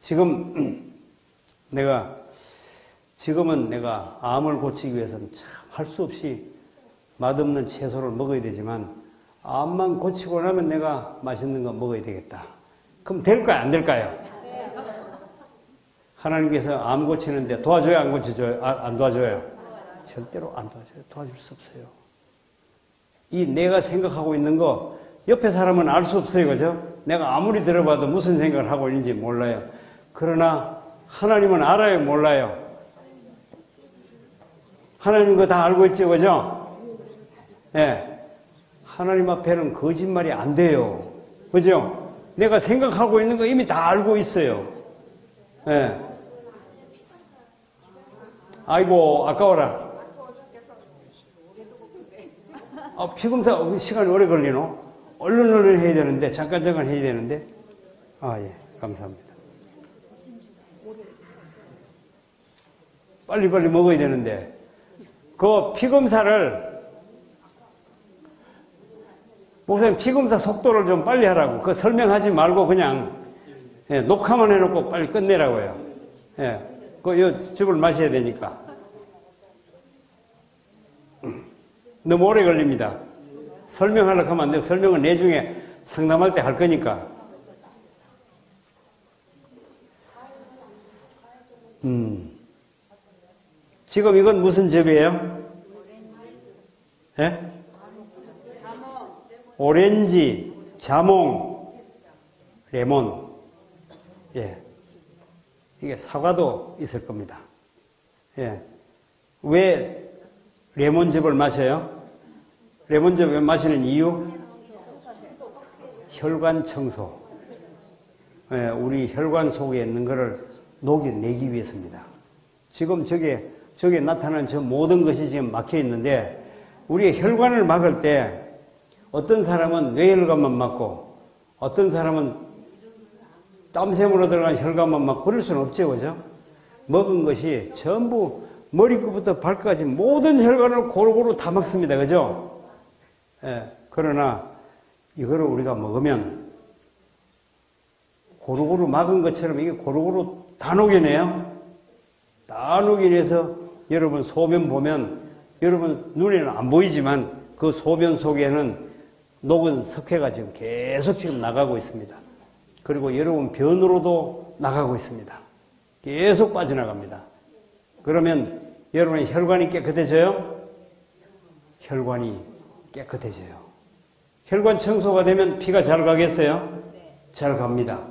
지금 내가 지금은 내가 암을 고치기 위해서는 참 할 수 없이 맛없는 채소를 먹어야 되지만 암만 고치고 나면 내가 맛있는 거 먹어야 되겠다. 그럼 될까요? 안 될까요? 하나님께서 암 고치는데 도와줘요? 안 고쳐줘요? 아, 안 도와줘요? 절대로 안 도와줘요. 도와줄 수 없어요. 이 내가 생각하고 있는 거 옆에 사람은 알 수 없어요. 그죠? 내가 아무리 들어봐도 무슨 생각을 하고 있는지 몰라요. 그러나 하나님은 알아요? 몰라요? 하나님 거 다 알고 있죠. 그죠? 예. 네. 하나님 앞에는 거짓말이 안 돼요. 그죠? 내가 생각하고 있는 거 이미 다 알고 있어요. 예. 네. 아이고, 아까워라. 아, 피검사 시간이 오래 걸리노? 얼른 얼른 해야 되는데, 잠깐 잠깐 해야 되는데. 아, 예. 감사합니다. 빨리빨리 먹어야 되는데, 그 피검사를, 목사님 피검사 속도를 좀 빨리 하라고. 그 설명하지 말고 그냥, 예, 녹화만 해놓고 빨리 끝내라고요. 예. 그, 요, 즙을 마셔야 되니까. 너무 오래 걸립니다. 설명하려고 하면 안 돼요. 설명은 내중에 상담할 때 할 거니까. 음. 지금 이건 무슨 즙이에요? 예? 오렌지, 자몽, 레몬. 예. 이게 사과도 있을 겁니다. 예. 왜 레몬즙을 마셔요? 레몬즙 왜 마시는 이유? 혈관 청소. 예, 우리 혈관 속에 있는 것을 녹여내기 위해서입니다. 지금 저게, 저게 나타나는 저 모든 것이 지금 막혀 있는데, 우리의 혈관을 막을 때, 어떤 사람은 뇌혈관만 막고, 어떤 사람은 땀샘으로 들어간 혈관만 막고, 그럴 수는 없죠, 그죠? 먹은 것이 전부 머리끝부터 발끝까지 모든 혈관을 고루고루 다 막습니다, 그죠? 예, 그러나, 이거를 우리가 먹으면, 고루고루 막은 것처럼 이게 고루고루 다 녹여내요. 다 녹여내서 여러분 소변 보면 여러분 눈에는 안 보이지만 그 소변 속에는 녹은 석회가 지금 계속 지금 나가고 있습니다. 그리고 여러분 변으로도 나가고 있습니다. 계속 빠져나갑니다. 그러면 여러분의 혈관이 깨끗해져요? 혈관이 깨끗해져요. 혈관 청소가 되면 피가 잘 가겠어요? 잘 갑니다.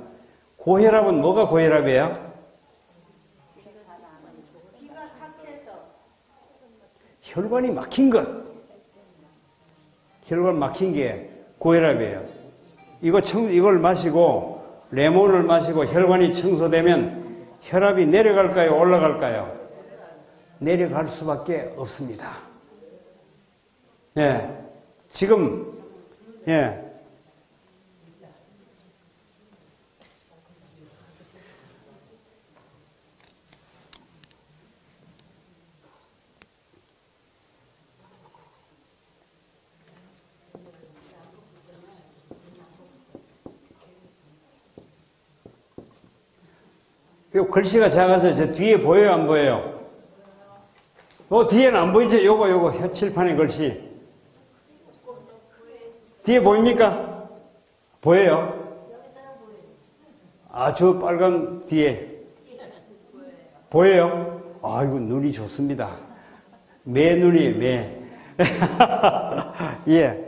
고혈압은 뭐가 고혈압이에요? 혈관이 막힌 것. 혈관 막힌 게 고혈압이에요. 이거 청, 이걸 마시고, 레몬을 마시고 혈관이 청소되면 혈압이 내려갈까요? 올라갈까요? 내려갈 수밖에 없습니다. 예. 지금, 예. 글씨가 작아서 저 뒤에 보여요, 안 보여요? 어, 뒤에는 안 보이죠? 요거, 요거, 칠판의 글씨. 뒤에 보입니까? 보여요? 아, 저 빨간 뒤에. 보여요? 아이고, 눈이 좋습니다. 매 눈이에요, 매. 예.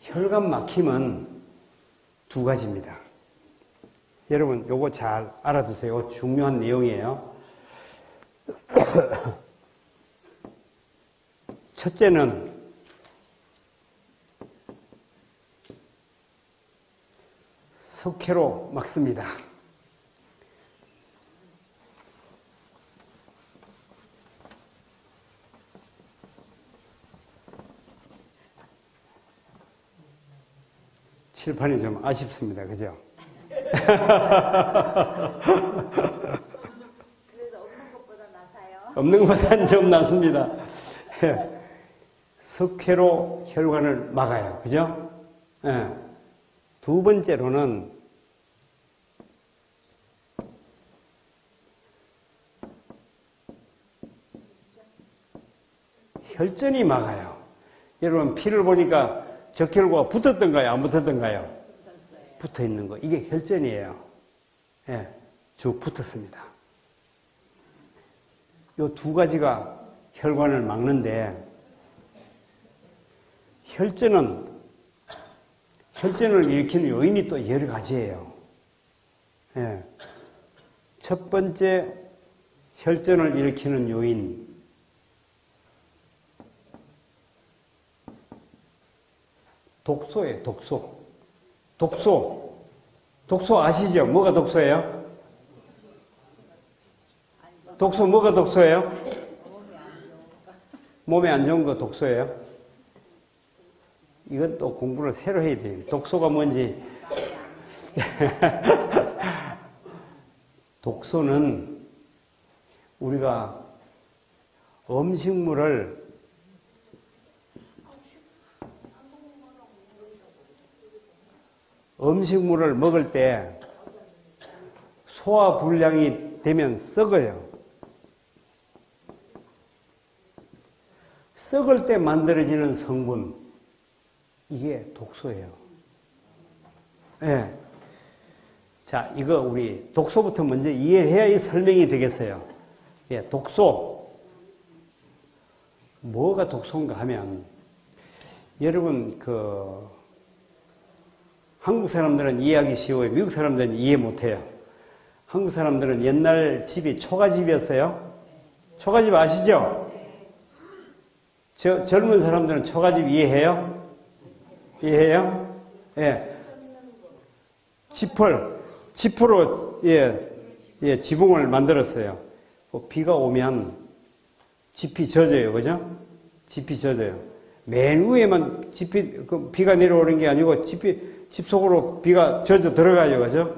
혈관 막힘은 두 가지입니다. 여러분, 요거 잘 알아두세요. 중요한 내용이에요. 첫째는 석회로 막습니다. 칠판이 좀 아쉽습니다. 그죠? 그래도 없는 것보다 나사요. 없는 것보다는 좀 낫습니다. 석회로 혈관을 막아요. 그죠? 예. 두 번째로는 혈전이 막아요. 여러분 피를 보니까 적혈구가 붙었던가요? 안 붙었던가요? 붙어 있는 거. 이게 혈전이에요. 예, 쭉 붙었습니다. 요 두 가지가 혈관을 막는데 혈전은 혈전을 일으키는 요인이 또 여러 가지예요. 예. 첫 번째 혈전을 일으키는 요인 독소예요, 독소. 독소. 독소 아시죠? 뭐가 독소예요? 독소 뭐가 독소예요? 몸에 안 좋은 거 독소예요? 이건 또 공부를 새로 해야 돼요. 독소가 뭔지. 독소는 우리가 음식물을 음식물을 먹을 때 소화 불량이 되면 썩어요. 썩을 때 만들어지는 성분, 이게 독소예요. 예. 네. 자, 이거 우리 독소부터 먼저 이해해야 이 설명이 되겠어요. 예, 독소. 뭐가 독소인가 하면 여러분 그 한국 사람들은 이해하기 쉬워요. 미국 사람들은 이해 못해요. 한국 사람들은 옛날 집이 초가집이었어요. 초가집 아시죠? 저, 젊은 사람들은 초가집 이해해요? 이해해요? 예. 지펄, 지프로, 예, 예, 지붕을 만들었어요. 그 비가 오면 집이 젖어요. 그죠? 집이 젖어요. 맨 위에만 집이, 그 비가 내려오는 게 아니고 집이, 집 속으로 비가 젖어 들어가요. 그죠?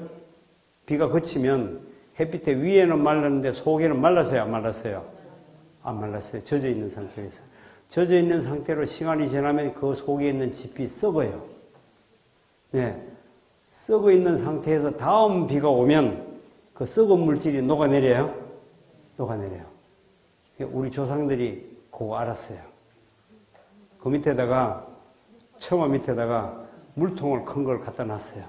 비가 그치면 햇빛에 위에는 말랐는데 속에는 말랐어요. 안 말랐어요? 안 말랐어요. 젖어 있는 상태에서. 젖어 있는 상태로 시간이 지나면 그 속에 있는 집이 썩어요. 예. 썩어 있는 상태에서 다음 비가 오면 그 썩은 물질이 녹아내려요? 녹아내려요. 우리 조상들이 그거 알았어요. 그 밑에다가, 처마 밑에다가 물통을 큰 걸 갖다 놨어요.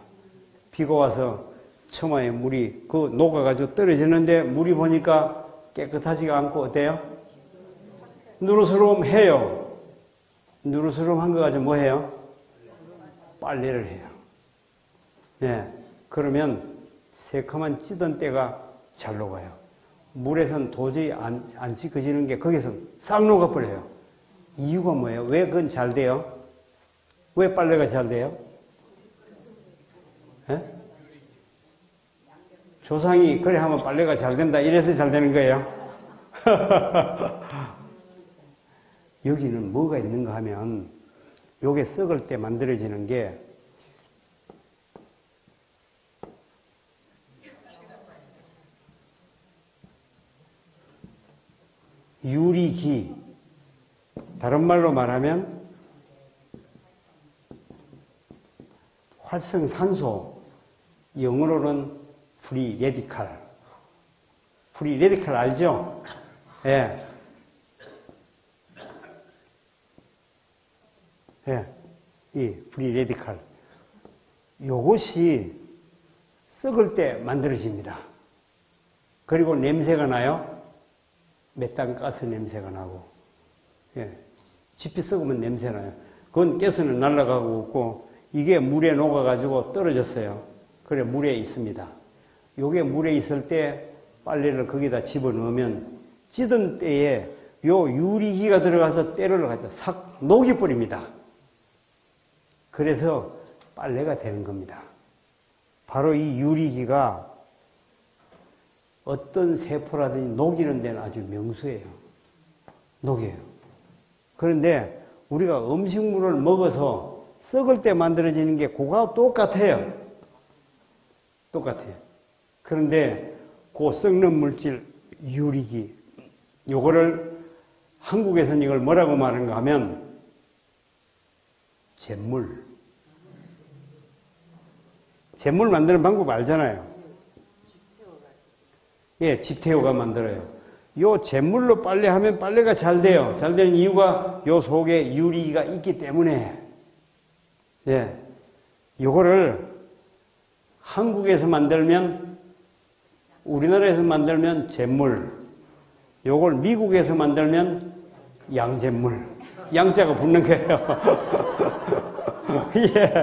비가 와서 처마에 물이 그 녹아가지고 떨어지는데 물이 보니까 깨끗하지가 않고 어때요? 누르스러움 해요. 누르스러움 한거 가지고 뭐 해요? 빨래를 해요. 예. 그러면 새카만 찌던 때가 잘 녹아요. 물에선 도저히 안, 안 씻겨지는 게 거기서 싹 녹아버려요. 이유가 뭐예요? 왜 그건 잘 돼요? 왜 빨래가 잘 돼요? 예? 조상이 그래 하면 빨래가 잘 된다 이래서 잘 되는 거예요. 여기는 뭐가 있는가 하면 요게 썩을 때 만들어지는 게 유리기 다른 말로 말하면 활성산소 영어로는 free radical free radical 알죠? 예. 예. 이 free radical 요것이 썩을 때 만들어집니다. 그리고 냄새가 나요. 메탄 가스 냄새가 나고, 예. 집이 썩으면 냄새 나요. 그건 가스는 날아가고 없고, 이게 물에 녹아가지고 떨어졌어요. 그래, 물에 있습니다. 요게 물에 있을 때 빨래를 거기다 집어 넣으면 찌든 때에 요 유리기가 들어가서 때를 가지고 싹 녹여버립니다. 그래서 빨래가 되는 겁니다. 바로 이 유리기가 어떤 세포라든지 녹이는 데는 아주 명수예요. 녹여요. 그런데 우리가 음식물을 먹어서 썩을 때 만들어지는 게 그거하고 똑같아요. 똑같아요. 그런데 그 썩는 물질 유리기 요거를 한국에서는 이걸 뭐라고 말하는가 하면 잿물. 잿물 만드는 방법 알잖아요. 예, 집태호가 만들어요. 요 잿물로 빨래하면 빨래가 잘 돼요. 잘 되는 이유가 요 속에 유리가 있기 때문에. 예. 요거를 한국에서 만들면, 우리나라에서 만들면 잿물. 요걸 미국에서 만들면 양잿물. 양자가 붙는 거예요. 예.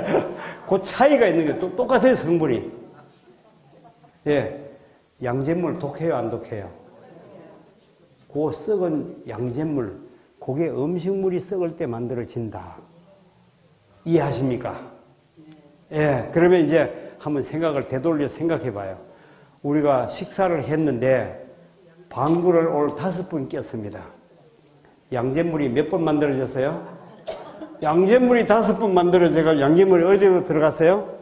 그 차이가 있는 게 또 똑같아요, 성분이. 예. 양잿물 독해요, 안 독해요? 그 썩은 양잿물, 그게 음식물이 썩을 때 만들어진다. 이해하십니까? 예, 그러면 이제 한번 생각을 되돌려 생각해 봐요. 우리가 식사를 했는데 방구를 오늘 다섯 번 꼈습니다. 양잿물이 몇 번 만들어졌어요? 양잿물이 다섯 번 만들어져가 양잿물이 어디로 들어갔어요?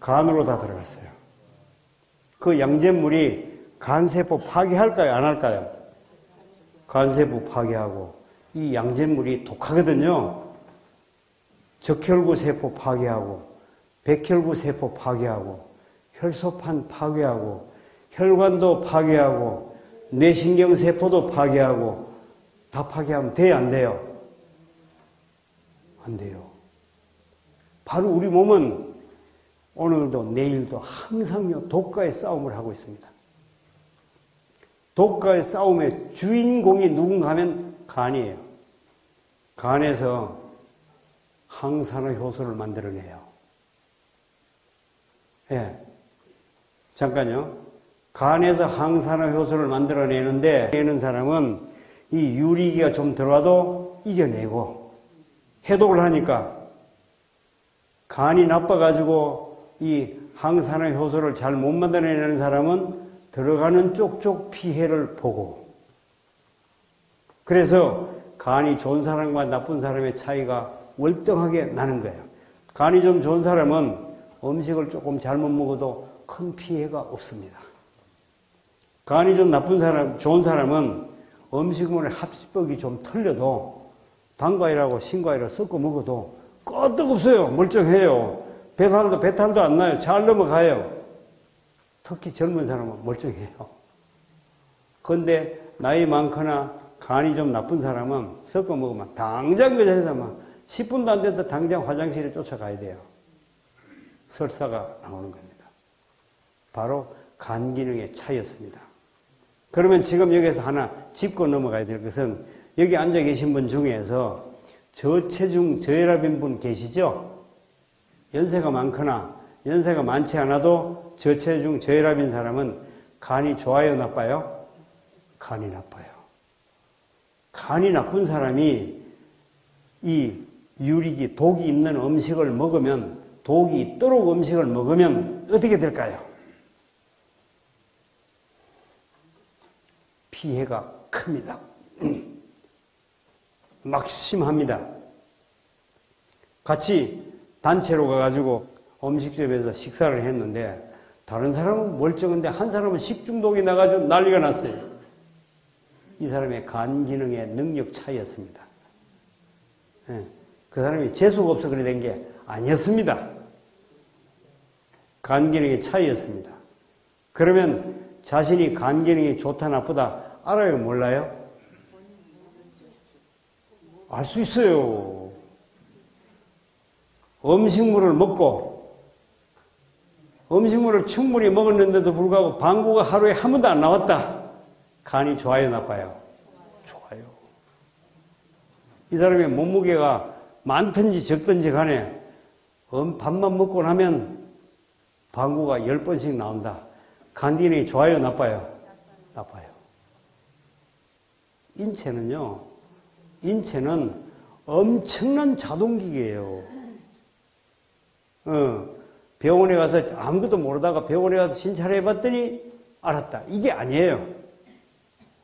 간으로 다 들어갔어요. 그 양잿물이 간세포 파괴할까요? 안 할까요? 간세포 파괴하고 이 양잿물이 독하거든요. 적혈구 세포 파괴하고 백혈구 세포 파괴하고 혈소판 파괴하고 혈관도 파괴하고 뇌신경 세포도 파괴하고 다 파괴하면 돼요, 안 돼요? 안 돼요. 바로 우리 몸은 오늘도 내일도 항상 독과의 싸움을 하고 있습니다. 독과의 싸움의 주인공이 누군가 하면 간이에요. 간에서 항산화 효소를 만들어내요. 예. 잠깐요. 간에서 항산화 효소를 만들어내는데, 내는 사람은 이 유리기가 좀 들어와도 이겨내고, 해독을 하니까, 간이 나빠가지고 이 항산화 효소를 잘 못 만들어내는 사람은 들어가는 쪽쪽 피해를 보고, 그래서 간이 좋은 사람과 나쁜 사람의 차이가 월등하게 나는 거예요. 간이 좀 좋은 사람은 음식을 조금 잘못 먹어도 큰 피해가 없습니다. 간이 좀 나쁜 사람, 좋은 사람은 음식물의 합식법이 좀 틀려도 당과일하고 신과일을 섞어 먹어도 끄떡없어요. 멀쩡해요. 배탈도, 배탈도 안 나요. 잘 넘어가요. 특히 젊은 사람은 멀쩡해요. 근데 나이 많거나 간이 좀 나쁜 사람은 섞어 먹으면 당장 그 자리에서 막 10분도 안 돼도 당장 화장실에 쫓아가야 돼요. 설사가 나오는 겁니다. 바로 간 기능의 차이였습니다. 그러면 지금 여기서 하나 짚고 넘어가야 될 것은 여기 앉아 계신 분 중에서 저체중 저혈압인 분 계시죠? 연세가 많거나 연세가 많지 않아도 저체중 저혈압인 사람은 간이 좋아요 나빠요? 간이 나빠요. 간이 나쁜 사람이 이 유리기 독이 있는 음식을 먹으면 독이 있도록 음식을 먹으면 어떻게 될까요? 피해가 큽니다. 막심합니다. 같이 단체로 가가지고 음식점에서 식사를 했는데 다른 사람은 멀쩡한데 한 사람은 식중독이 나가지고 난리가 났어요. 이 사람의 간 기능의 능력 차이였습니다. 예, 그 사람이 재수가 없어 그래 된 게 아니었습니다. 간 기능의 차이였습니다. 그러면 자신이 간 기능이 좋다 나쁘다 알아요 몰라요? 알 수 있어요. 음식물을 먹고 음식물을 충분히 먹었는데도 불구하고 방구가 하루에 한 번도 안 나왔다. 간이 좋아요 나빠요? 좋아요. 이 사람의 몸무게가 많든지 적든지 간에 음, 밥만 먹고 나면 방구가 10번씩 나온다. 간 기능이 좋아요 나빠요? 나빠요. 인체는요, 인체는 엄청난 자동기계예요. 어, 병원에 가서 아무것도 모르다가 병원에 가서 진찰해 봤더니 알았다. 이게 아니에요.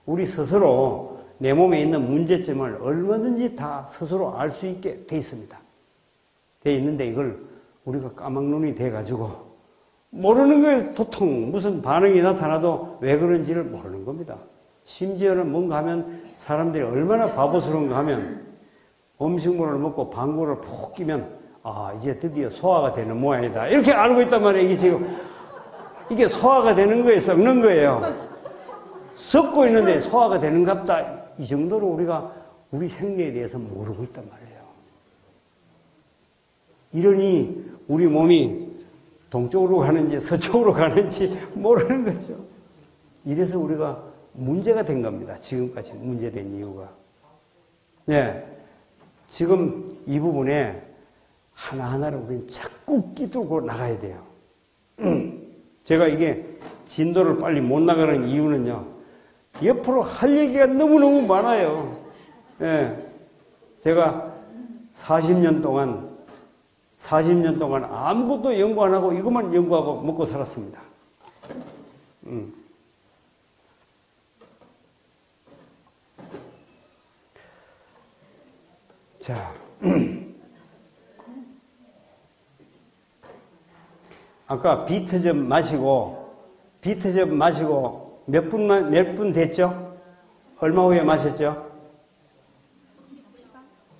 우리 스스로 내 몸에 있는 문제점을 얼마든지 다 스스로 알 수 있게 돼 있습니다. 돼 있는데 이걸 우리가 까막눈이 돼가지고 모르는 거예요. 도통 무슨 반응이 나타나도 왜 그런지를 모르는 겁니다. 심지어는 뭔가 하면 사람들이 얼마나 바보스러운가 하면 음식물을 먹고 방구를 푹 끼면 아 이제 드디어 소화가 되는 모양이다 이렇게 알고 있단 말이에요 이게 지금 이게 소화가 되는 거예요 썩는 거예요 썩고 있는데 소화가 되는갑다 이 정도로 우리가 우리 생리에 대해서 모르고 있단 말이에요 이러니 우리 몸이 동쪽으로 가는지 서쪽으로 가는지 모르는 거죠 이래서 우리가 문제가 된 겁니다. 지금까지 문제된 이유가. 네. 지금 이 부분에 하나하나를 우리는 자꾸 끼뚫고 나가야 돼요. 제가 이게 진도를 빨리 못 나가는 이유는요. 옆으로 할 얘기가 너무너무 많아요. 네. 제가 40년 동안 40년 동안 아무것도 연구 안 하고 이것만 연구하고 먹고 살았습니다. 음. 자, 아까 비트점 마시고, 비트점 마시고 몇 분만, 몇 분 됐죠? 얼마 후에 마셨죠?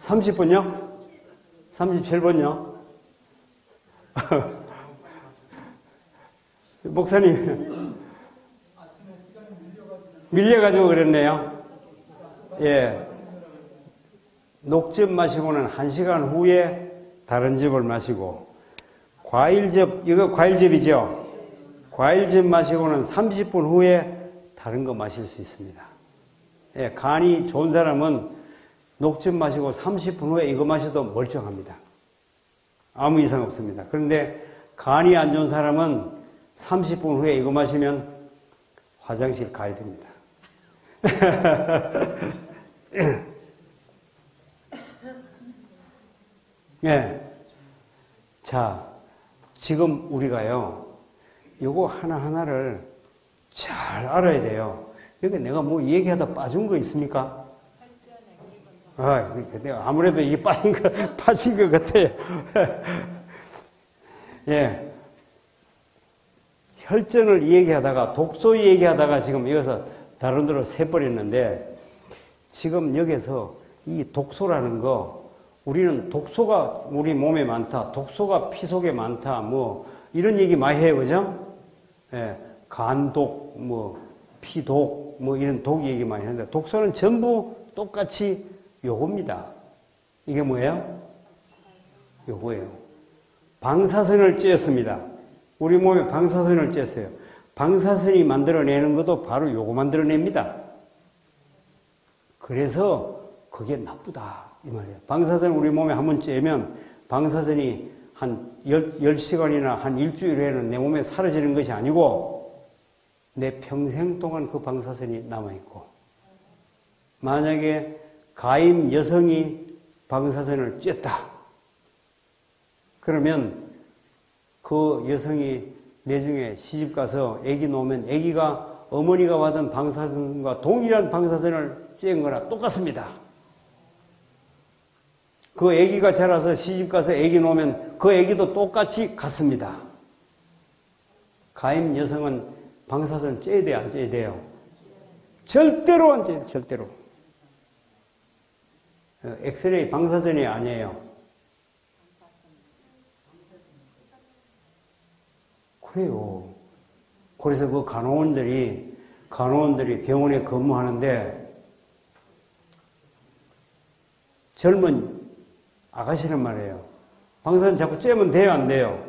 30분요? 37분요? 목사님. 밀려가지고 그랬네요. 예. 녹즙 마시고는 한 시간 후에 다른 즙을 마시고 과일즙 이거 과일즙이죠. 과일즙 마시고는 30분 후에 다른 거 마실 수 있습니다. 예, 간이 좋은 사람은 녹즙 마시고 30분 후에 이거 마셔도 멀쩡합니다. 아무 이상 없습니다. 그런데 간이 안 좋은 사람은 30분 후에 이거 마시면 화장실 가야 됩니다. 예. 자, 지금 우리가요, 요거 하나하나를 잘 알아야 돼요. 여기 내가 뭐 얘기하다 빠진 거 있습니까? 아, 내가 아무래도 이게 빠진 거, 빠진 것 같아요. 예. 혈전을 얘기하다가, 독소 얘기하다가 지금 여기서 다른 데로 새버렸는데, 지금 여기서 이 독소라는 거, 우리는 독소가 우리 몸에 많다, 독소가 피 속에 많다, 뭐, 이런 얘기 많이 해요, 그죠? 예, 간독, 뭐, 피독, 뭐, 이런 독 얘기 많이 하는데, 독소는 전부 똑같이 요겁니다. 이게 뭐예요? 요거예요. 방사선을 쬐었습니다. 우리 몸에 방사선을 쬐었어요. 방사선이 만들어내는 것도 바로 요거 만들어냅니다. 그래서 그게 나쁘다. 이 말이에요. 방사선 우리 몸에 한 번 쬐면 방사선이 한 10, 시간이나한 일주일 후에는 내 몸에 사라지는 것이 아니고 내 평생 동안 그 방사선이 남아있고 만약에 가임 여성이 방사선을 쬐다. 그러면 그 여성이 내중에 시집 가서 아기 놓으면 아기가 어머니가 받은 방사선과 동일한 방사선을 쬐은 거나 똑같습니다. 그 아기가 자라서 시집 가서 아기 놓으면 그 아기도 똑같이 같습니다. 가임 여성은 방사선 쬐야 돼요, 안 쬐야 돼요? 절대로 안 쬐요, 절대로. 어, 엑스레이 방사선이 아니에요. 그래요. 그래서 그 간호원들이, 간호원들이 병원에 근무하는데 젊은 아가씨는 말이에요. 방사선 자꾸 쬐면 돼요, 안 돼요?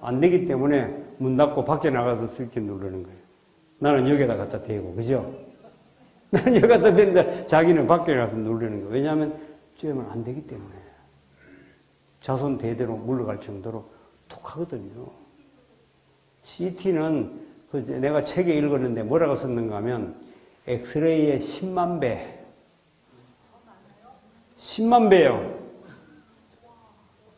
안 되기 때문에 문 닫고 밖에 나가서 슬쩍 누르는 거예요. 나는 여기다 갖다 대고, 그죠? 나는 여기 갖다 댄다. 자기는 밖에 나가서 누르는 거예요. 왜냐하면 쬐면 안 되기 때문에. 자손 대대로 물러갈 정도로 톡하거든요. CT는 그 내가 책에 읽었는데 뭐라고 썼는가 하면 엑스레이의 10만 배. 10만 배요.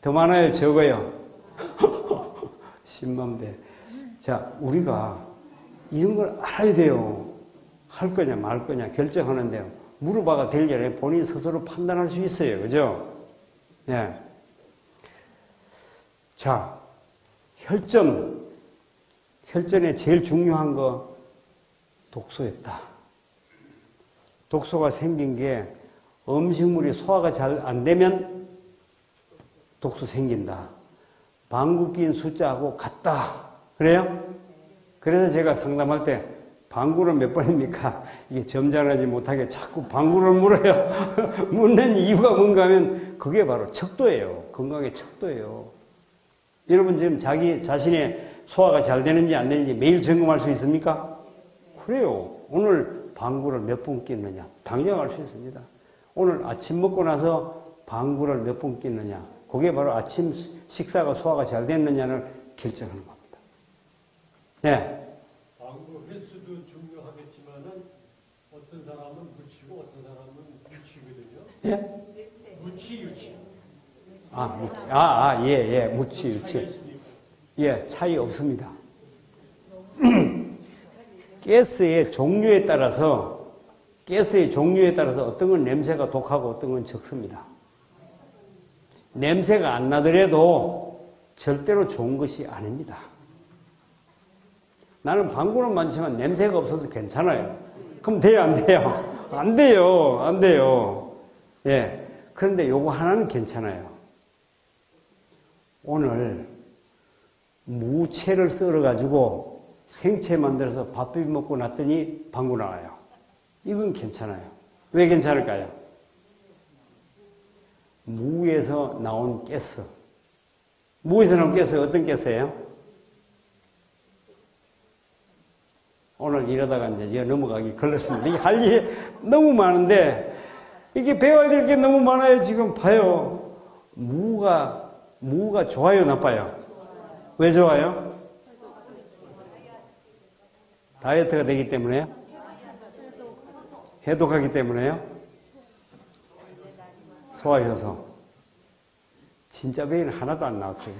더 많아요, 적어요? 10만 배. 자, 우리가 이런 걸 알아야 돼요. 할 거냐, 말 거냐 결정하는데요. 물어봐가 될 일에 본인 스스로 판단할 수 있어요. 그죠? 예. 자, 혈전. 혈전에 제일 중요한 거 독소였다. 독소가 생긴 게 음식물이 소화가 잘 안 되면 독소 생긴다. 방구 낀 숫자하고 같다. 그래요? 그래서 제가 상담할 때 방구를 몇 번입니까? 이게 점잖하지 못하게 자꾸 방구를 물어요. 묻는 이유가 뭔가 하면 그게 바로 척도예요. 건강의 척도예요. 여러분 지금 자기 자신의 소화가 잘 되는지 안 되는지 매일 점검할 수 있습니까? 그래요. 오늘 방구를 몇 번 끼느냐? 당장 알수 있습니다. 오늘 아침 먹고 나서 방구를 몇 번 끼느냐? 그게 바로 아침 식사가 소화가 잘 됐느냐를 결정하는 겁니다. 네. 방구 횟수도 중요하겠지만은 어떤 사람은 묻히고 어떤 사람은 유치거든요. 예? 무치 유치. 아, 무치. 아, 아, 예, 예. 무치, 유치. 예, 차이 없습니다. 가스의 종류에 따라서, 가스의 종류에 따라서 어떤 건 냄새가 독하고 어떤 건 적습니다. 냄새가 안 나더라도 절대로 좋은 것이 아닙니다. 나는 방구는 많지만 냄새가 없어서 괜찮아요. 그럼 돼요, 안 돼요? 안 돼요, 안 돼요. 예. 그런데 요거 하나는 괜찮아요. 오늘 무채를 썰어가지고 생채 만들어서 밥 비벼 먹고 났더니 방구 나와요. 이건 괜찮아요. 왜 괜찮을까요? 무에서 나온 가스. 무에서 나온 가스 어떤 가스예요? 오늘 이러다가 이제 여 넘어가기 걸렸습니다. 이게 할 일이 너무 많은데 이게 배워야 될 게 너무 많아요. 지금 봐요. 무가 무가 좋아요, 나빠요? 왜 좋아요? 다이어트가 되기 때문에요? 해독하기 때문에요? 소화효소. 진짜 베일 하나도 안 나왔어요.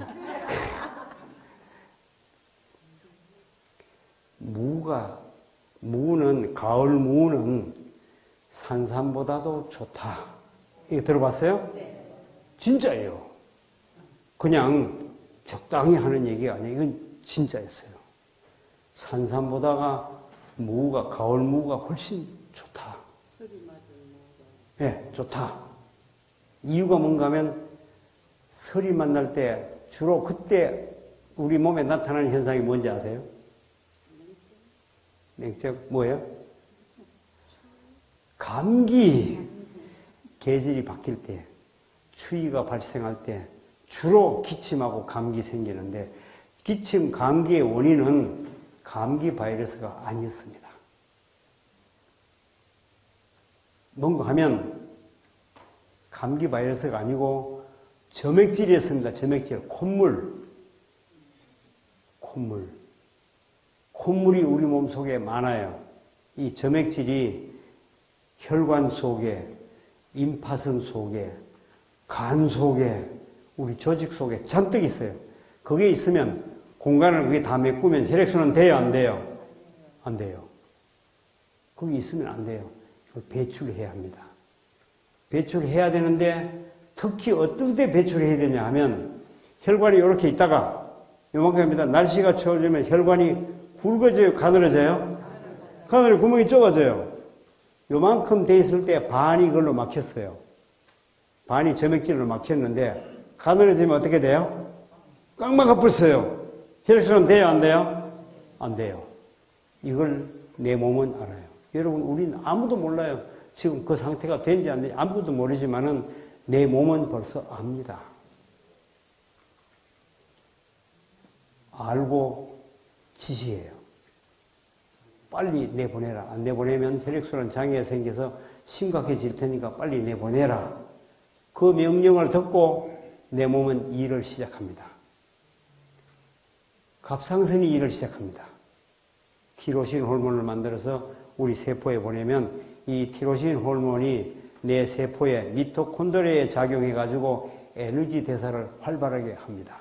무가, 무는, 가을 무는 산삼보다도 좋다. 이거 들어봤어요? 진짜예요. 그냥 적당히 하는 얘기가 아니에요. 이건 진짜였어요. 산삼보다가 무가, 가을 무가 훨씬 좋다. 예, 네, 좋다. 이유가 뭔가 하면 설이 만날 때 주로 그때 우리 몸에 나타나는 현상이 뭔지 아세요? 냉적 뭐예요? 감기 계절이 바뀔 때 추위가 발생할 때 주로 기침하고 감기 생기는데 기침 감기의 원인은 감기 바이러스가 아니었습니다. 뭔가 하면 감기 바이러스가 아니고 점액질이었습니다. 점액질, 콧물. 콧물. 콧물이 우리 몸 속에 많아요. 이 점액질이 혈관 속에, 임파선 속에, 간 속에, 우리 조직 속에 잔뜩 있어요. 거기에 있으면 공간을 그게 다 메꾸면 혈액순환 돼요, 안 돼요? 안 돼요. 거기 있으면 안 돼요. 이걸 배출해야 합니다. 배출해야 되는데 특히 어떨 때 배출해야 되냐 하면 혈관이 이렇게 있다가 요만큼입니다. 날씨가 추워지면 혈관이 굵어져요? 가늘어져요? 가늘어 구멍이 좁아져요. 요만큼 돼 있을 때 반이 그걸로 막혔어요. 반이 점액질로 막혔는데 가늘어지면 어떻게 돼요? 꽉 막아버렸어요. 혈액순환 돼요? 안 돼요? 안 돼요. 이걸 내 몸은 알아요. 여러분, 우리는 아무도 몰라요. 지금 그 상태가 된지 안 된지 아무것도 모르지만은 내 몸은 벌써 압니다. 알고 지시해요. 빨리 내보내라. 안 내보내면 혈액순환 장애가 생겨서 심각해질 테니까 빨리 내보내라. 그 명령을 듣고 내 몸은 일을 시작합니다. 갑상선이 일을 시작합니다. 티로신 호르몬을 만들어서 우리 세포에 보내면 이 티로신 호르몬이 내 세포에 미토콘드리아에 작용해 가지고 에너지 대사를 활발하게 합니다.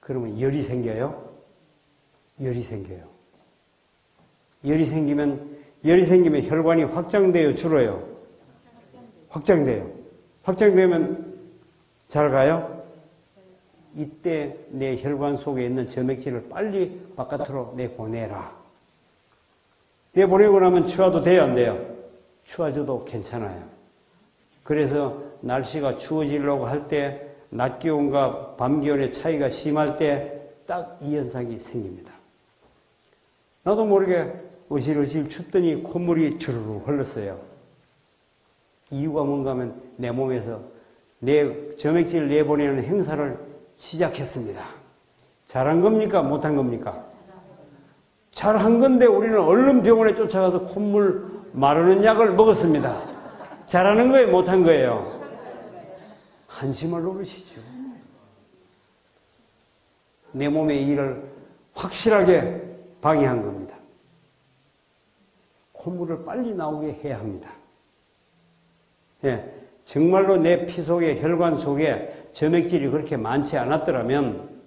그러면 열이 생겨요? 열이 생겨요. 열이 생기면 열이 생기면 혈관이 확장돼요, 줄어요? 확장돼요. 확장되면 잘 가요? 이때 내 혈관 속에 있는 점액질을 빨리 바깥으로 내보내라. 내보내고 나면 추워도 돼요, 안 돼요? 추워져도 괜찮아요. 그래서 날씨가 추워지려고 할 때 낮 기온과 밤 기온의 차이가 심할 때 딱 이 현상이 생깁니다. 나도 모르게 어실어실 춥더니 콧물이 주르르 흘렀어요. 이유가 뭔가 하면 내 몸에서 내 점액질을 내보내는 행사를 시작했습니다. 잘한 겁니까? 못한 겁니까? 잘한 건데 우리는 얼른 병원에 쫓아가서 콧물 마르는 약을 먹었습니다. 잘하는 거예요? 못한 거예요? 한심을 노르시죠. 내 몸의 일을 확실하게 방해한 겁니다. 콧물을 빨리 나오게 해야 합니다. 예, 정말로 내 피 속에 혈관 속에 점액질이 그렇게 많지 않았더라면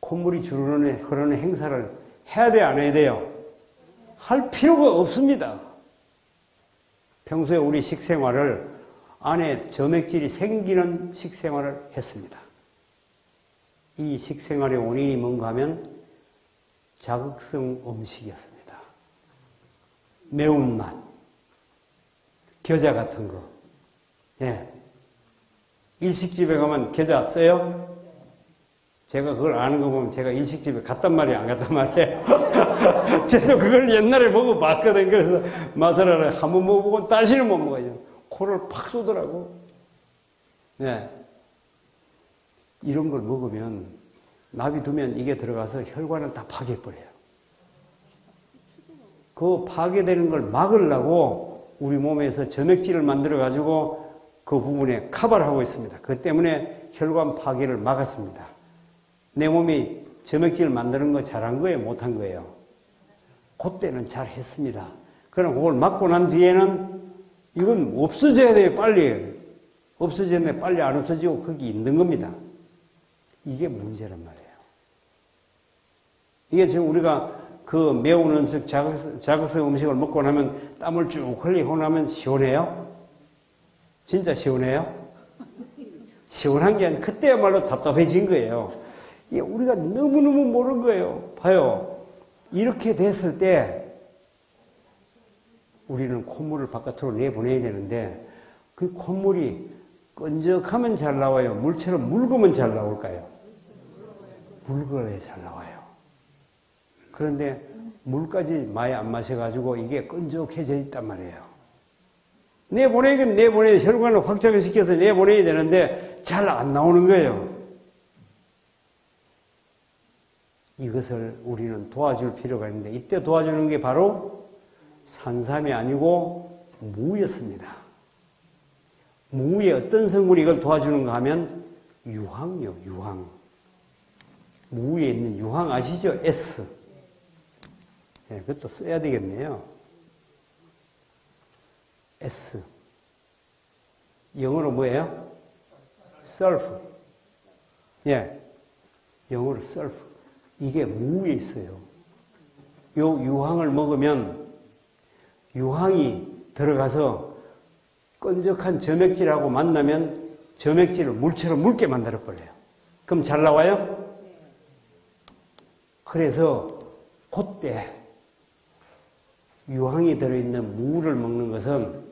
콧물이 주르르 흐르는 행사를 해야 돼, 안 해야 돼요? 할 필요가 없습니다. 평소에 우리 식생활을 안에 점액질이 생기는 식생활을 했습니다. 이 식생활의 원인이 뭔가 하면 자극성 음식이었습니다. 매운맛, 겨자 같은 거. 예. 일식집에 가면 겨자 써요? 제가 그걸 아는 거 보면 제가 일식집에 갔단 말이에요, 안 갔단 말이에요? 저도 그걸 옛날에 먹어봤거든. 그래서 맛을 알아요. 한번 먹어보고 다시는 못 먹어요. 코를 팍 쏘더라고. 네. 이런 걸 먹으면 나비 두면 이게 들어가서 혈관을 다 파괴해버려요. 그 파괴되는 걸 막으려고 우리 몸에서 점액질을 만들어 가지고 그 부분에 카바를 하고 있습니다. 그 때문에 혈관 파괴를 막았습니다. 내 몸이 점액질을 만드는 거 잘한 거예요? 못한 거예요? 그때는 잘 했습니다. 그럼 그걸 막고 난 뒤에는 이건 없어져야 돼요, 빨리. 없어졌네, 빨리 안 없어지고 거기 있는 겁니다. 이게 문제란 말이에요. 이게 지금 우리가 그 매운 음식, 자극, 자극성 음식을 먹고 나면 땀을 쭉 흘리고 나면 시원해요? 진짜 시원해요? 시원한 게 아니라 그때야말로 답답해진 거예요. 이게 우리가 너무너무 모르는 거예요. 봐요. 이렇게 됐을 때 우리는 콧물을 바깥으로 내보내야 되는데 그 콧물이 끈적하면 잘 나와요. 물처럼 묽으면 잘 나올까요? 묽어야 잘 나와요. 그런데 물까지 많이 안 마셔가지고 이게 끈적해져 있단 말이에요. 내보내긴 내보내 혈관을 확장을 시켜서 내보내야 되는데 잘 안 나오는 거예요. 이것을 우리는 도와줄 필요가 있는데 이때 도와주는 게 바로 산삼이 아니고 무였습니다. 무의 어떤 성분이 이걸 도와주는가 하면 유황요, 유황. 무에 있는 유황 아시죠? S. 네, 그것도 써야 되겠네요. S. 영어로 뭐예요? sulf. 예. 영어로 sulf. 이게 무에 있어요. 요 유황을 먹으면 유황이 들어가서 끈적한 점액질하고 만나면 점액질을 물처럼 묽게 만들어 버려요. 그럼 잘 나와요? 그래서 그때 유황이 들어있는 무를 먹는 것은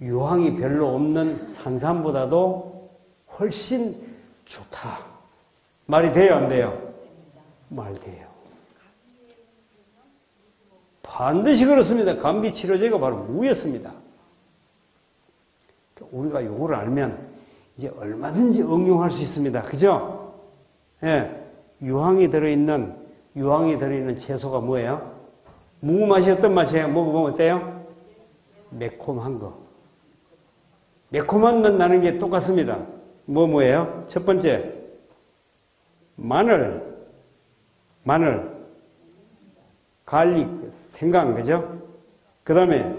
유황이 별로 없는 산삼보다도 훨씬 좋다. 말이 돼요, 안 돼요? 말 돼요. 반드시 그렇습니다. 감기 치료제가 바로 무였습니다. 우리가 요거를 알면 이제 얼마든지 응용할 수 있습니다. 그죠? 예. 유황이 들어있는, 유황이 들어있는 채소가 뭐예요? 무 맛이 어떤 맛이에요? 먹어보면 어때요? 매콤한 거. 매콤한 맛 나는 게 똑같습니다. 뭐 뭐예요? 첫 번째, 마늘. 마늘, garlic, 생강, 그죠? 그 다음에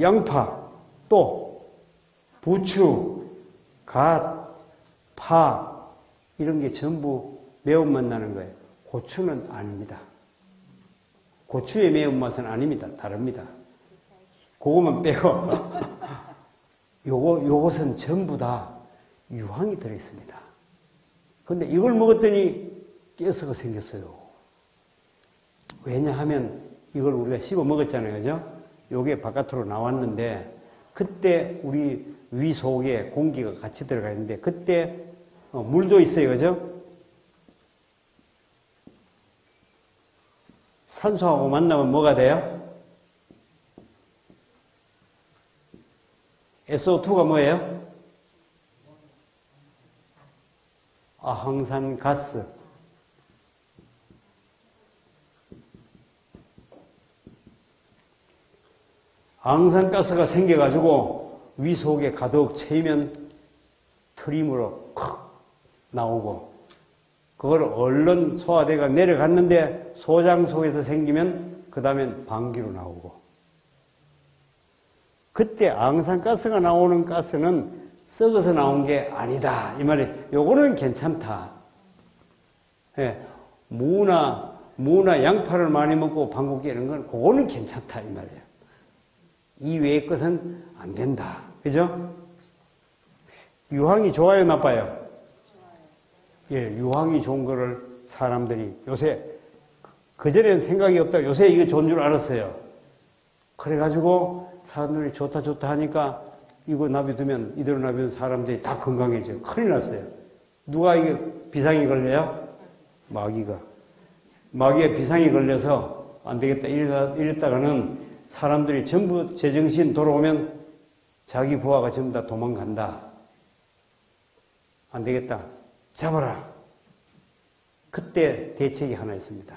양파, 또 부추, 갓, 파, 이런 게 전부 매운맛 나는 거예요. 고추는 아닙니다. 고추의 매운맛은 아닙니다. 다릅니다. 그거만 빼고, 요거, 요것은 전부 다 유황이 들어 있습니다. 근데 이걸 먹었더니 깨서가 생겼어요. 왜냐하면 이걸 우리가 씹어 먹었잖아요. 그죠? 요게 바깥으로 나왔는데 그때 우리 위 속에 공기가 같이 들어가 있는데 그때 어, 물도 있어요. 그죠? 산소하고 만나면 뭐가 돼요? SO2가 뭐예요? 아항산가스. 앙산가스가 생겨가지고 위 속에 가득 채이면 트림으로 크 나오고 그걸 얼른 소화대가 내려갔는데 소장 속에서 생기면 그 다음엔 방귀로 나오고 그때 앙산가스가 나오는 가스는 썩어서 나온 게 아니다 이 말이 요거는 괜찮다 예, 무나 무나 양파를 많이 먹고 방귀 깨는 건 그거는 괜찮다 이 말이에요 이 외의 것은 안 된다. 그죠? 유황이 좋아요, 나빠요? 예, 유황이 좋은 거를 사람들이 요새, 그전에는 생각이 없다. 요새 이게 좋은 줄 알았어요. 그래가지고 사람들이 좋다, 좋다 하니까 이거 나비 두면, 이대로 나비두면 사람들이 다 건강해져요. 큰일 났어요. 누가 이게 비상이 걸려요? 마귀가. 마귀에 비상이 걸려서 안 되겠다. 이랬다가는 사람들이 전부 제정신 돌아오면 자기 부하가 전부 다 도망간다. 안 되겠다. 잡아라. 그때 대책이 하나 있습니다.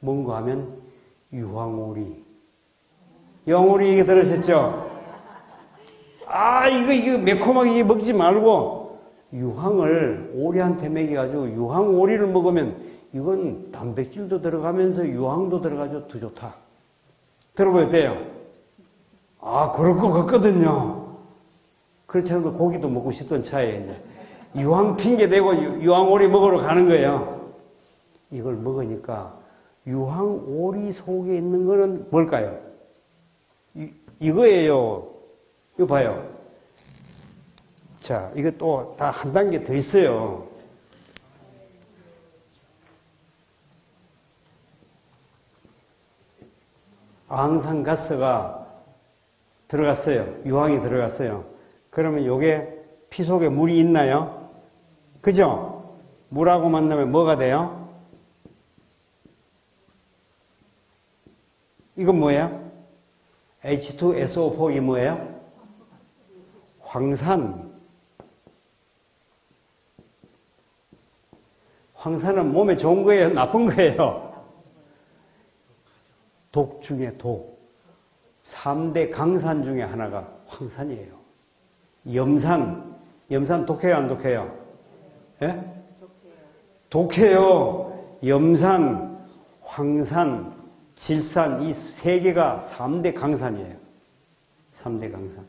뭔가 하면 유황오리. 영오리 얘기 들으셨죠? 아, 이거, 이거 매콤하게 먹지 말고 유황을 오리한테 먹여가지고 유황오리를 먹으면 이건 단백질도 들어가면서 유황도 들어가죠. 더 좋다. 들어보면 어때요? 아, 그럴 것 같거든요. 그렇지 않아도 고기도 먹고 싶던 차에 이제 유황 핑계 대고 유- 유황오리 먹으러 가는 거예요. 이걸 먹으니까 유황오리 속에 있는 거는 뭘까요? 이, 이거예요. 이거 봐요. 자, 이거 또 다 한 단계 더 있어요. 앙산가스가 들어갔어요. 유황이 들어갔어요. 그러면 요게 피 속에 물이 있나요? 그죠? 물하고 만나면 뭐가 돼요? 이건 뭐예요? H2SO4이 뭐예요? 황산. 황산은 몸에 좋은 거예요? 나쁜 거예요? 독 중에 독. 3대 강산 중에 하나가 황산이에요. 염산. 염산 독해요, 안 독해요? 예? 독해요. 염산, 황산, 질산, 이 세 개가 3대 강산이에요. 3대 강산.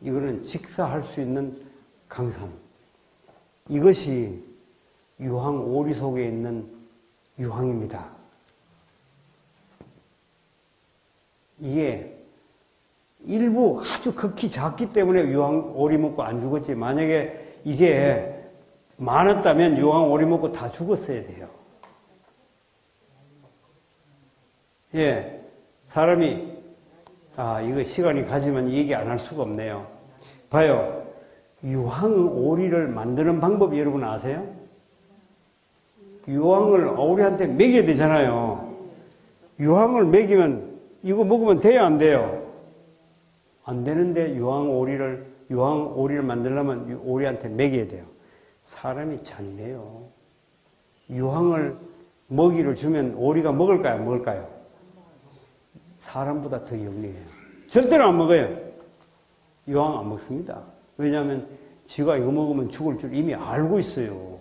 이거는 직사할 수 있는 강산. 이것이 유황 오리 속에 있는 유황입니다. 이게 일부 아주 극히 작기 때문에 유황 오리 먹고 안 죽었지. 만약에 이게 많았다면 유황 오리 먹고 다 죽었어야 돼요. 예. 사람이, 아, 이거 시간이 가지만 얘기 안 할 수가 없네요. 봐요. 유황 오리를 만드는 방법 여러분 아세요? 유황을 오리한테 먹여야 되잖아요. 유황을 먹이면 이거 먹으면 돼요, 안 돼요? 안 되는데 유황 오리를 유황 오리를 만들려면 유- 오리한테 먹여야 돼요. 사람이 잔인해요. 유황을 먹이를 주면 오리가 먹을까요, 안 먹을까요? 사람보다 더 영리해요. 절대로 안 먹어요. 유황 안 먹습니다. 왜냐하면 지가 이거 먹으면 죽을 줄 이미 알고 있어요.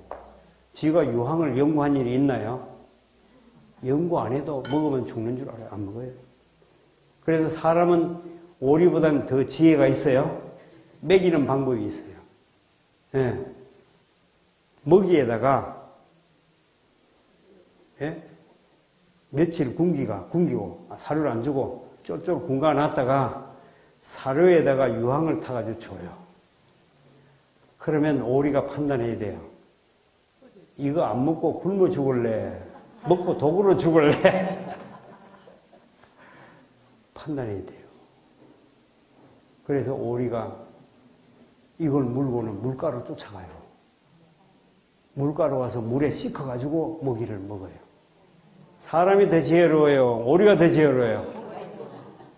지가 유황을 연구한 일이 있나요? 연구 안 해도 먹으면 죽는 줄 알아요. 안 먹어요. 그래서 사람은 오리보다는 더 지혜가 있어요. 먹이는 방법이 있어요. 예. 먹이에다가 예? 며칠 굶기가 굶기고 아, 사료를 안 주고 쫄쫄 굶가 놨다가 사료에다가 유황을 타가지고 줘요. 그러면 오리가 판단해야 돼요. 이거 안 먹고 굶어 죽을래? 먹고 독으로 죽을래? 판단해야 돼요. 그래서 오리가 이걸 물고는 물가로 쫓아가요. 물가로 와서 물에 씻어가지고 먹이를 먹어요. 사람이 더 지혜로워요. 오리가 더 지혜로워요.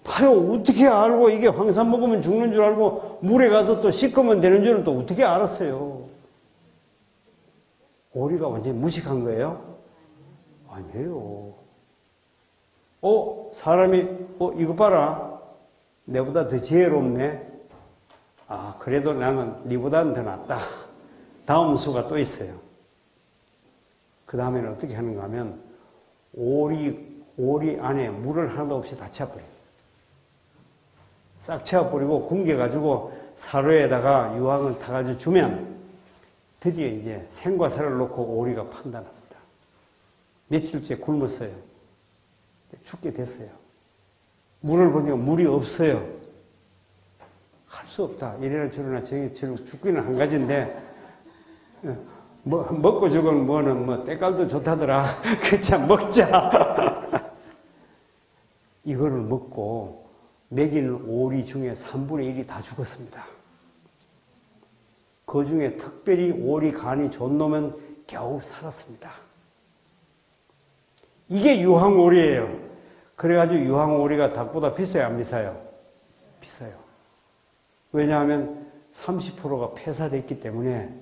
봐요. 어떻게 알고 이게 황산 먹으면 죽는 줄 알고 물에 가서 또 씻으면 되는 줄은 또 어떻게 알았어요? 오리가 완전히 무식한 거예요? 아니에요. 어, 사람이, 어, 이거 봐라. 내보다 더 지혜롭네. 아, 그래도 나는 니보다는 더 낫다. 다음 수가 또 있어요. 그 다음에는 어떻게 하는가 하면, 오리, 오리 안에 물을 하나도 없이 다 채워버려요. 싹 채워버리고 굶겨가지고 사료에다가 유황을 타가지고 주면 드디어 이제 생과 사를 놓고 오리가 판단합니다. 며칠째 굶었어요. 죽게 됐어요. 물을 보니까 물이 없어요. 할수 없다. 이래나 저래나 저기 저기 죽기는 한 가지인데 뭐, 먹고 죽은 뭐는 뭐 때깔도 좋다더라. 그참 먹자. 이거를 먹고 먹이는 오리 중에 3분의 1이 다 죽었습니다. 그 중에 특별히 오리 간이 좋은 놈은 겨우 살았습니다. 이게 유황오리예요. 그래가지고 유황오리가 닭보다 비싸요, 안 비싸요? 비싸요. 왜냐하면 30%가 폐사됐기 때문에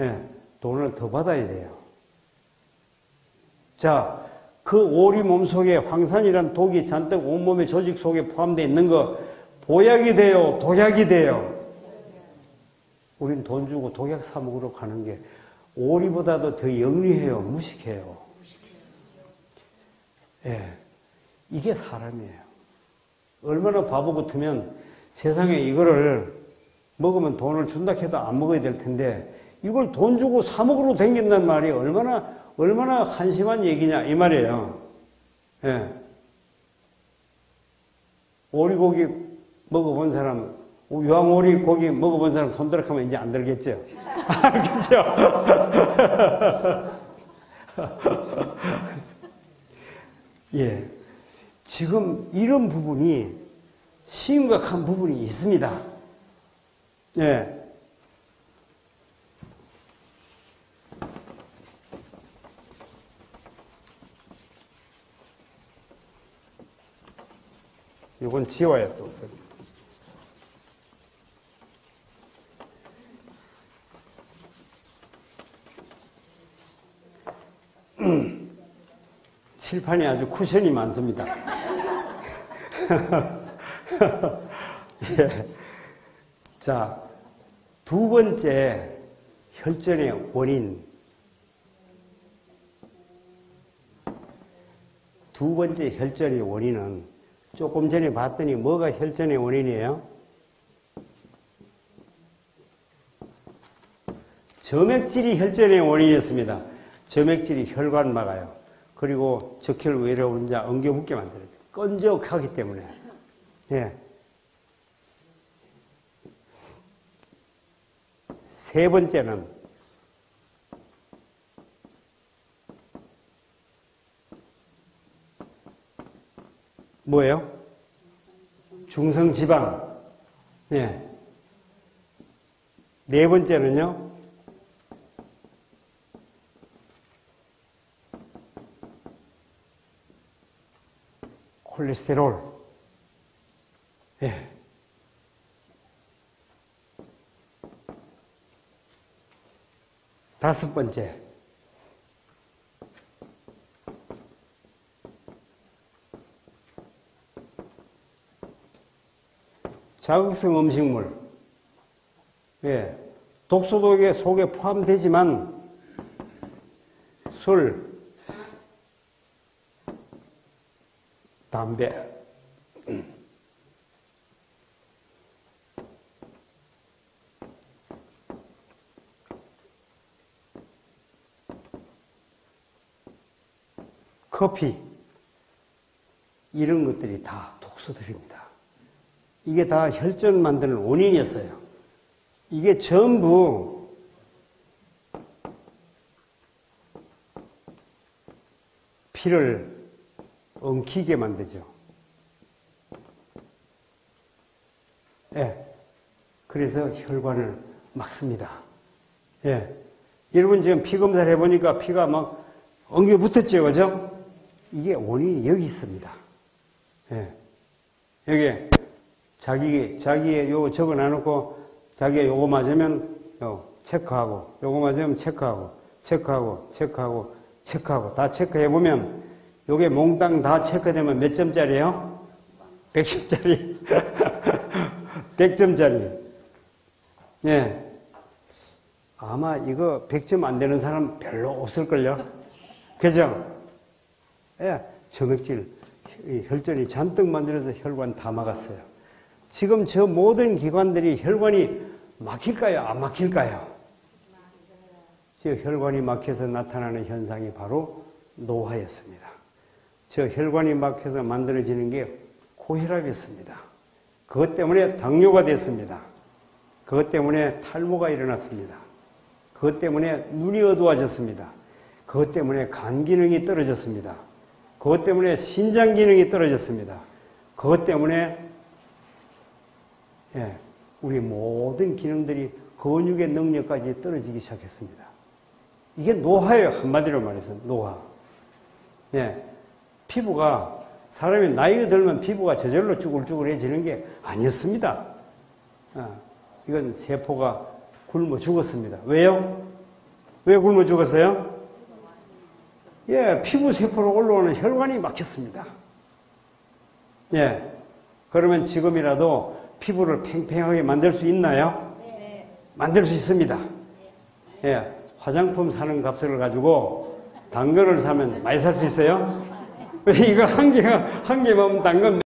예, 돈을 더 받아야 돼요. 자, 그 오리 몸 속에 황산이란 독이 잔뜩 온몸의 조직 속에 포함되어 있는 거 보약이 돼요? 독약이 돼요? 우린 돈 주고 독약 사 먹으러 가는 게 오리보다도 더 영리해요? 무식해요? 예. 이게 사람이에요. 얼마나 바보 같으면 세상에 이거를 먹으면 돈을 준다 해도 안 먹어야 될 텐데 이걸 돈 주고 사 먹으러 댕긴단 말이 얼마나 얼마나 한심한 얘기냐 이 말이에요. 예. 오리고기 먹어본 사람, 유황오리 고기 먹어본 사람 손들어 하면 이제 안 들겠죠? 그렇죠? 예. 지금 이런 부분이 심각한 부분이 있습니다. 예. 이건 지워야 또 써. 칠판이 아주 쿠션이 많습니다. 예. 자, 두 번째 혈전의 원인. 두 번째 혈전의 원인은 조금 전에 봤더니 뭐가 혈전의 원인이에요? 점액질이 혈전의 원인이었습니다. 점액질이 혈관 막아요. 그리고 적혈 외로운자 엉겨 붙게 만들어요. 끈적하기 때문에. 예. 세 번째는 뭐예요? 중성지방. 예. 네 번째는요? 콜레스테롤. 예. 다섯 번째. 자극성 음식물. 예. 독소독의 속에 포함되지만 술, 담배, 커피, 이런 것들이 다 독소들입니다. 이게 다 혈전 만드는 원인이었어요. 이게 전부 피를 엉키게 만들죠. 예. 그래서 혈관을 막습니다. 예. 여러분 지금 피 검사를 해보니까 피가 막 엉겨 붙었죠. 그죠? 이게 원인이 여기 있습니다. 예. 여기 자기, 자기의 요거 적어 놔놓고 자기가 요거 맞으면 요 체크하고 요거 맞으면 체크하고 체크하고 체크하고 체크하고 다 체크해 보면 요게 몽땅 다 체크되면 몇 점짜리예요? 100점짜리. 100점짜리. 예. 아마 이거 100점 안 되는 사람 별로 없을걸요? 그죠? 예. 점액질, 혈전이 잔뜩 만들어서 혈관 다 막았어요. 지금 저 모든 기관들이 혈관이 막힐까요? 안 막힐까요? 저 혈관이 막혀서 나타나는 현상이 바로 노화였습니다. 저 혈관이 막혀서 만들어지는 게 고혈압이었습니다. 그것 때문에 당뇨가 됐습니다. 그것 때문에 탈모가 일어났습니다. 그것 때문에 눈이 어두워졌습니다. 그것 때문에 간 기능이 떨어졌습니다. 그것 때문에 신장 기능이 떨어졌습니다. 그것 때문에 예, 우리 모든 기능들이 근육의 능력까지 떨어지기 시작했습니다. 이게 노화예요. 한마디로 말해서 노화. 예, 피부가 사람이 나이가 들면 피부가 저절로 쭈글쭈글해지는 게 아니었습니다. 아, 이건 세포가 굶어 죽었습니다. 왜요? 왜 굶어 죽었어요? 예, 피부 세포로 올라오는 혈관이 막혔습니다. 예. 그러면 지금이라도 피부를 팽팽하게 만들 수 있나요? 네. 만들 수 있습니다. 예. 화장품 사는 값을 가지고 당근을 사면 많이 살 수 있어요? 이거 한 개가, 한 개만 당근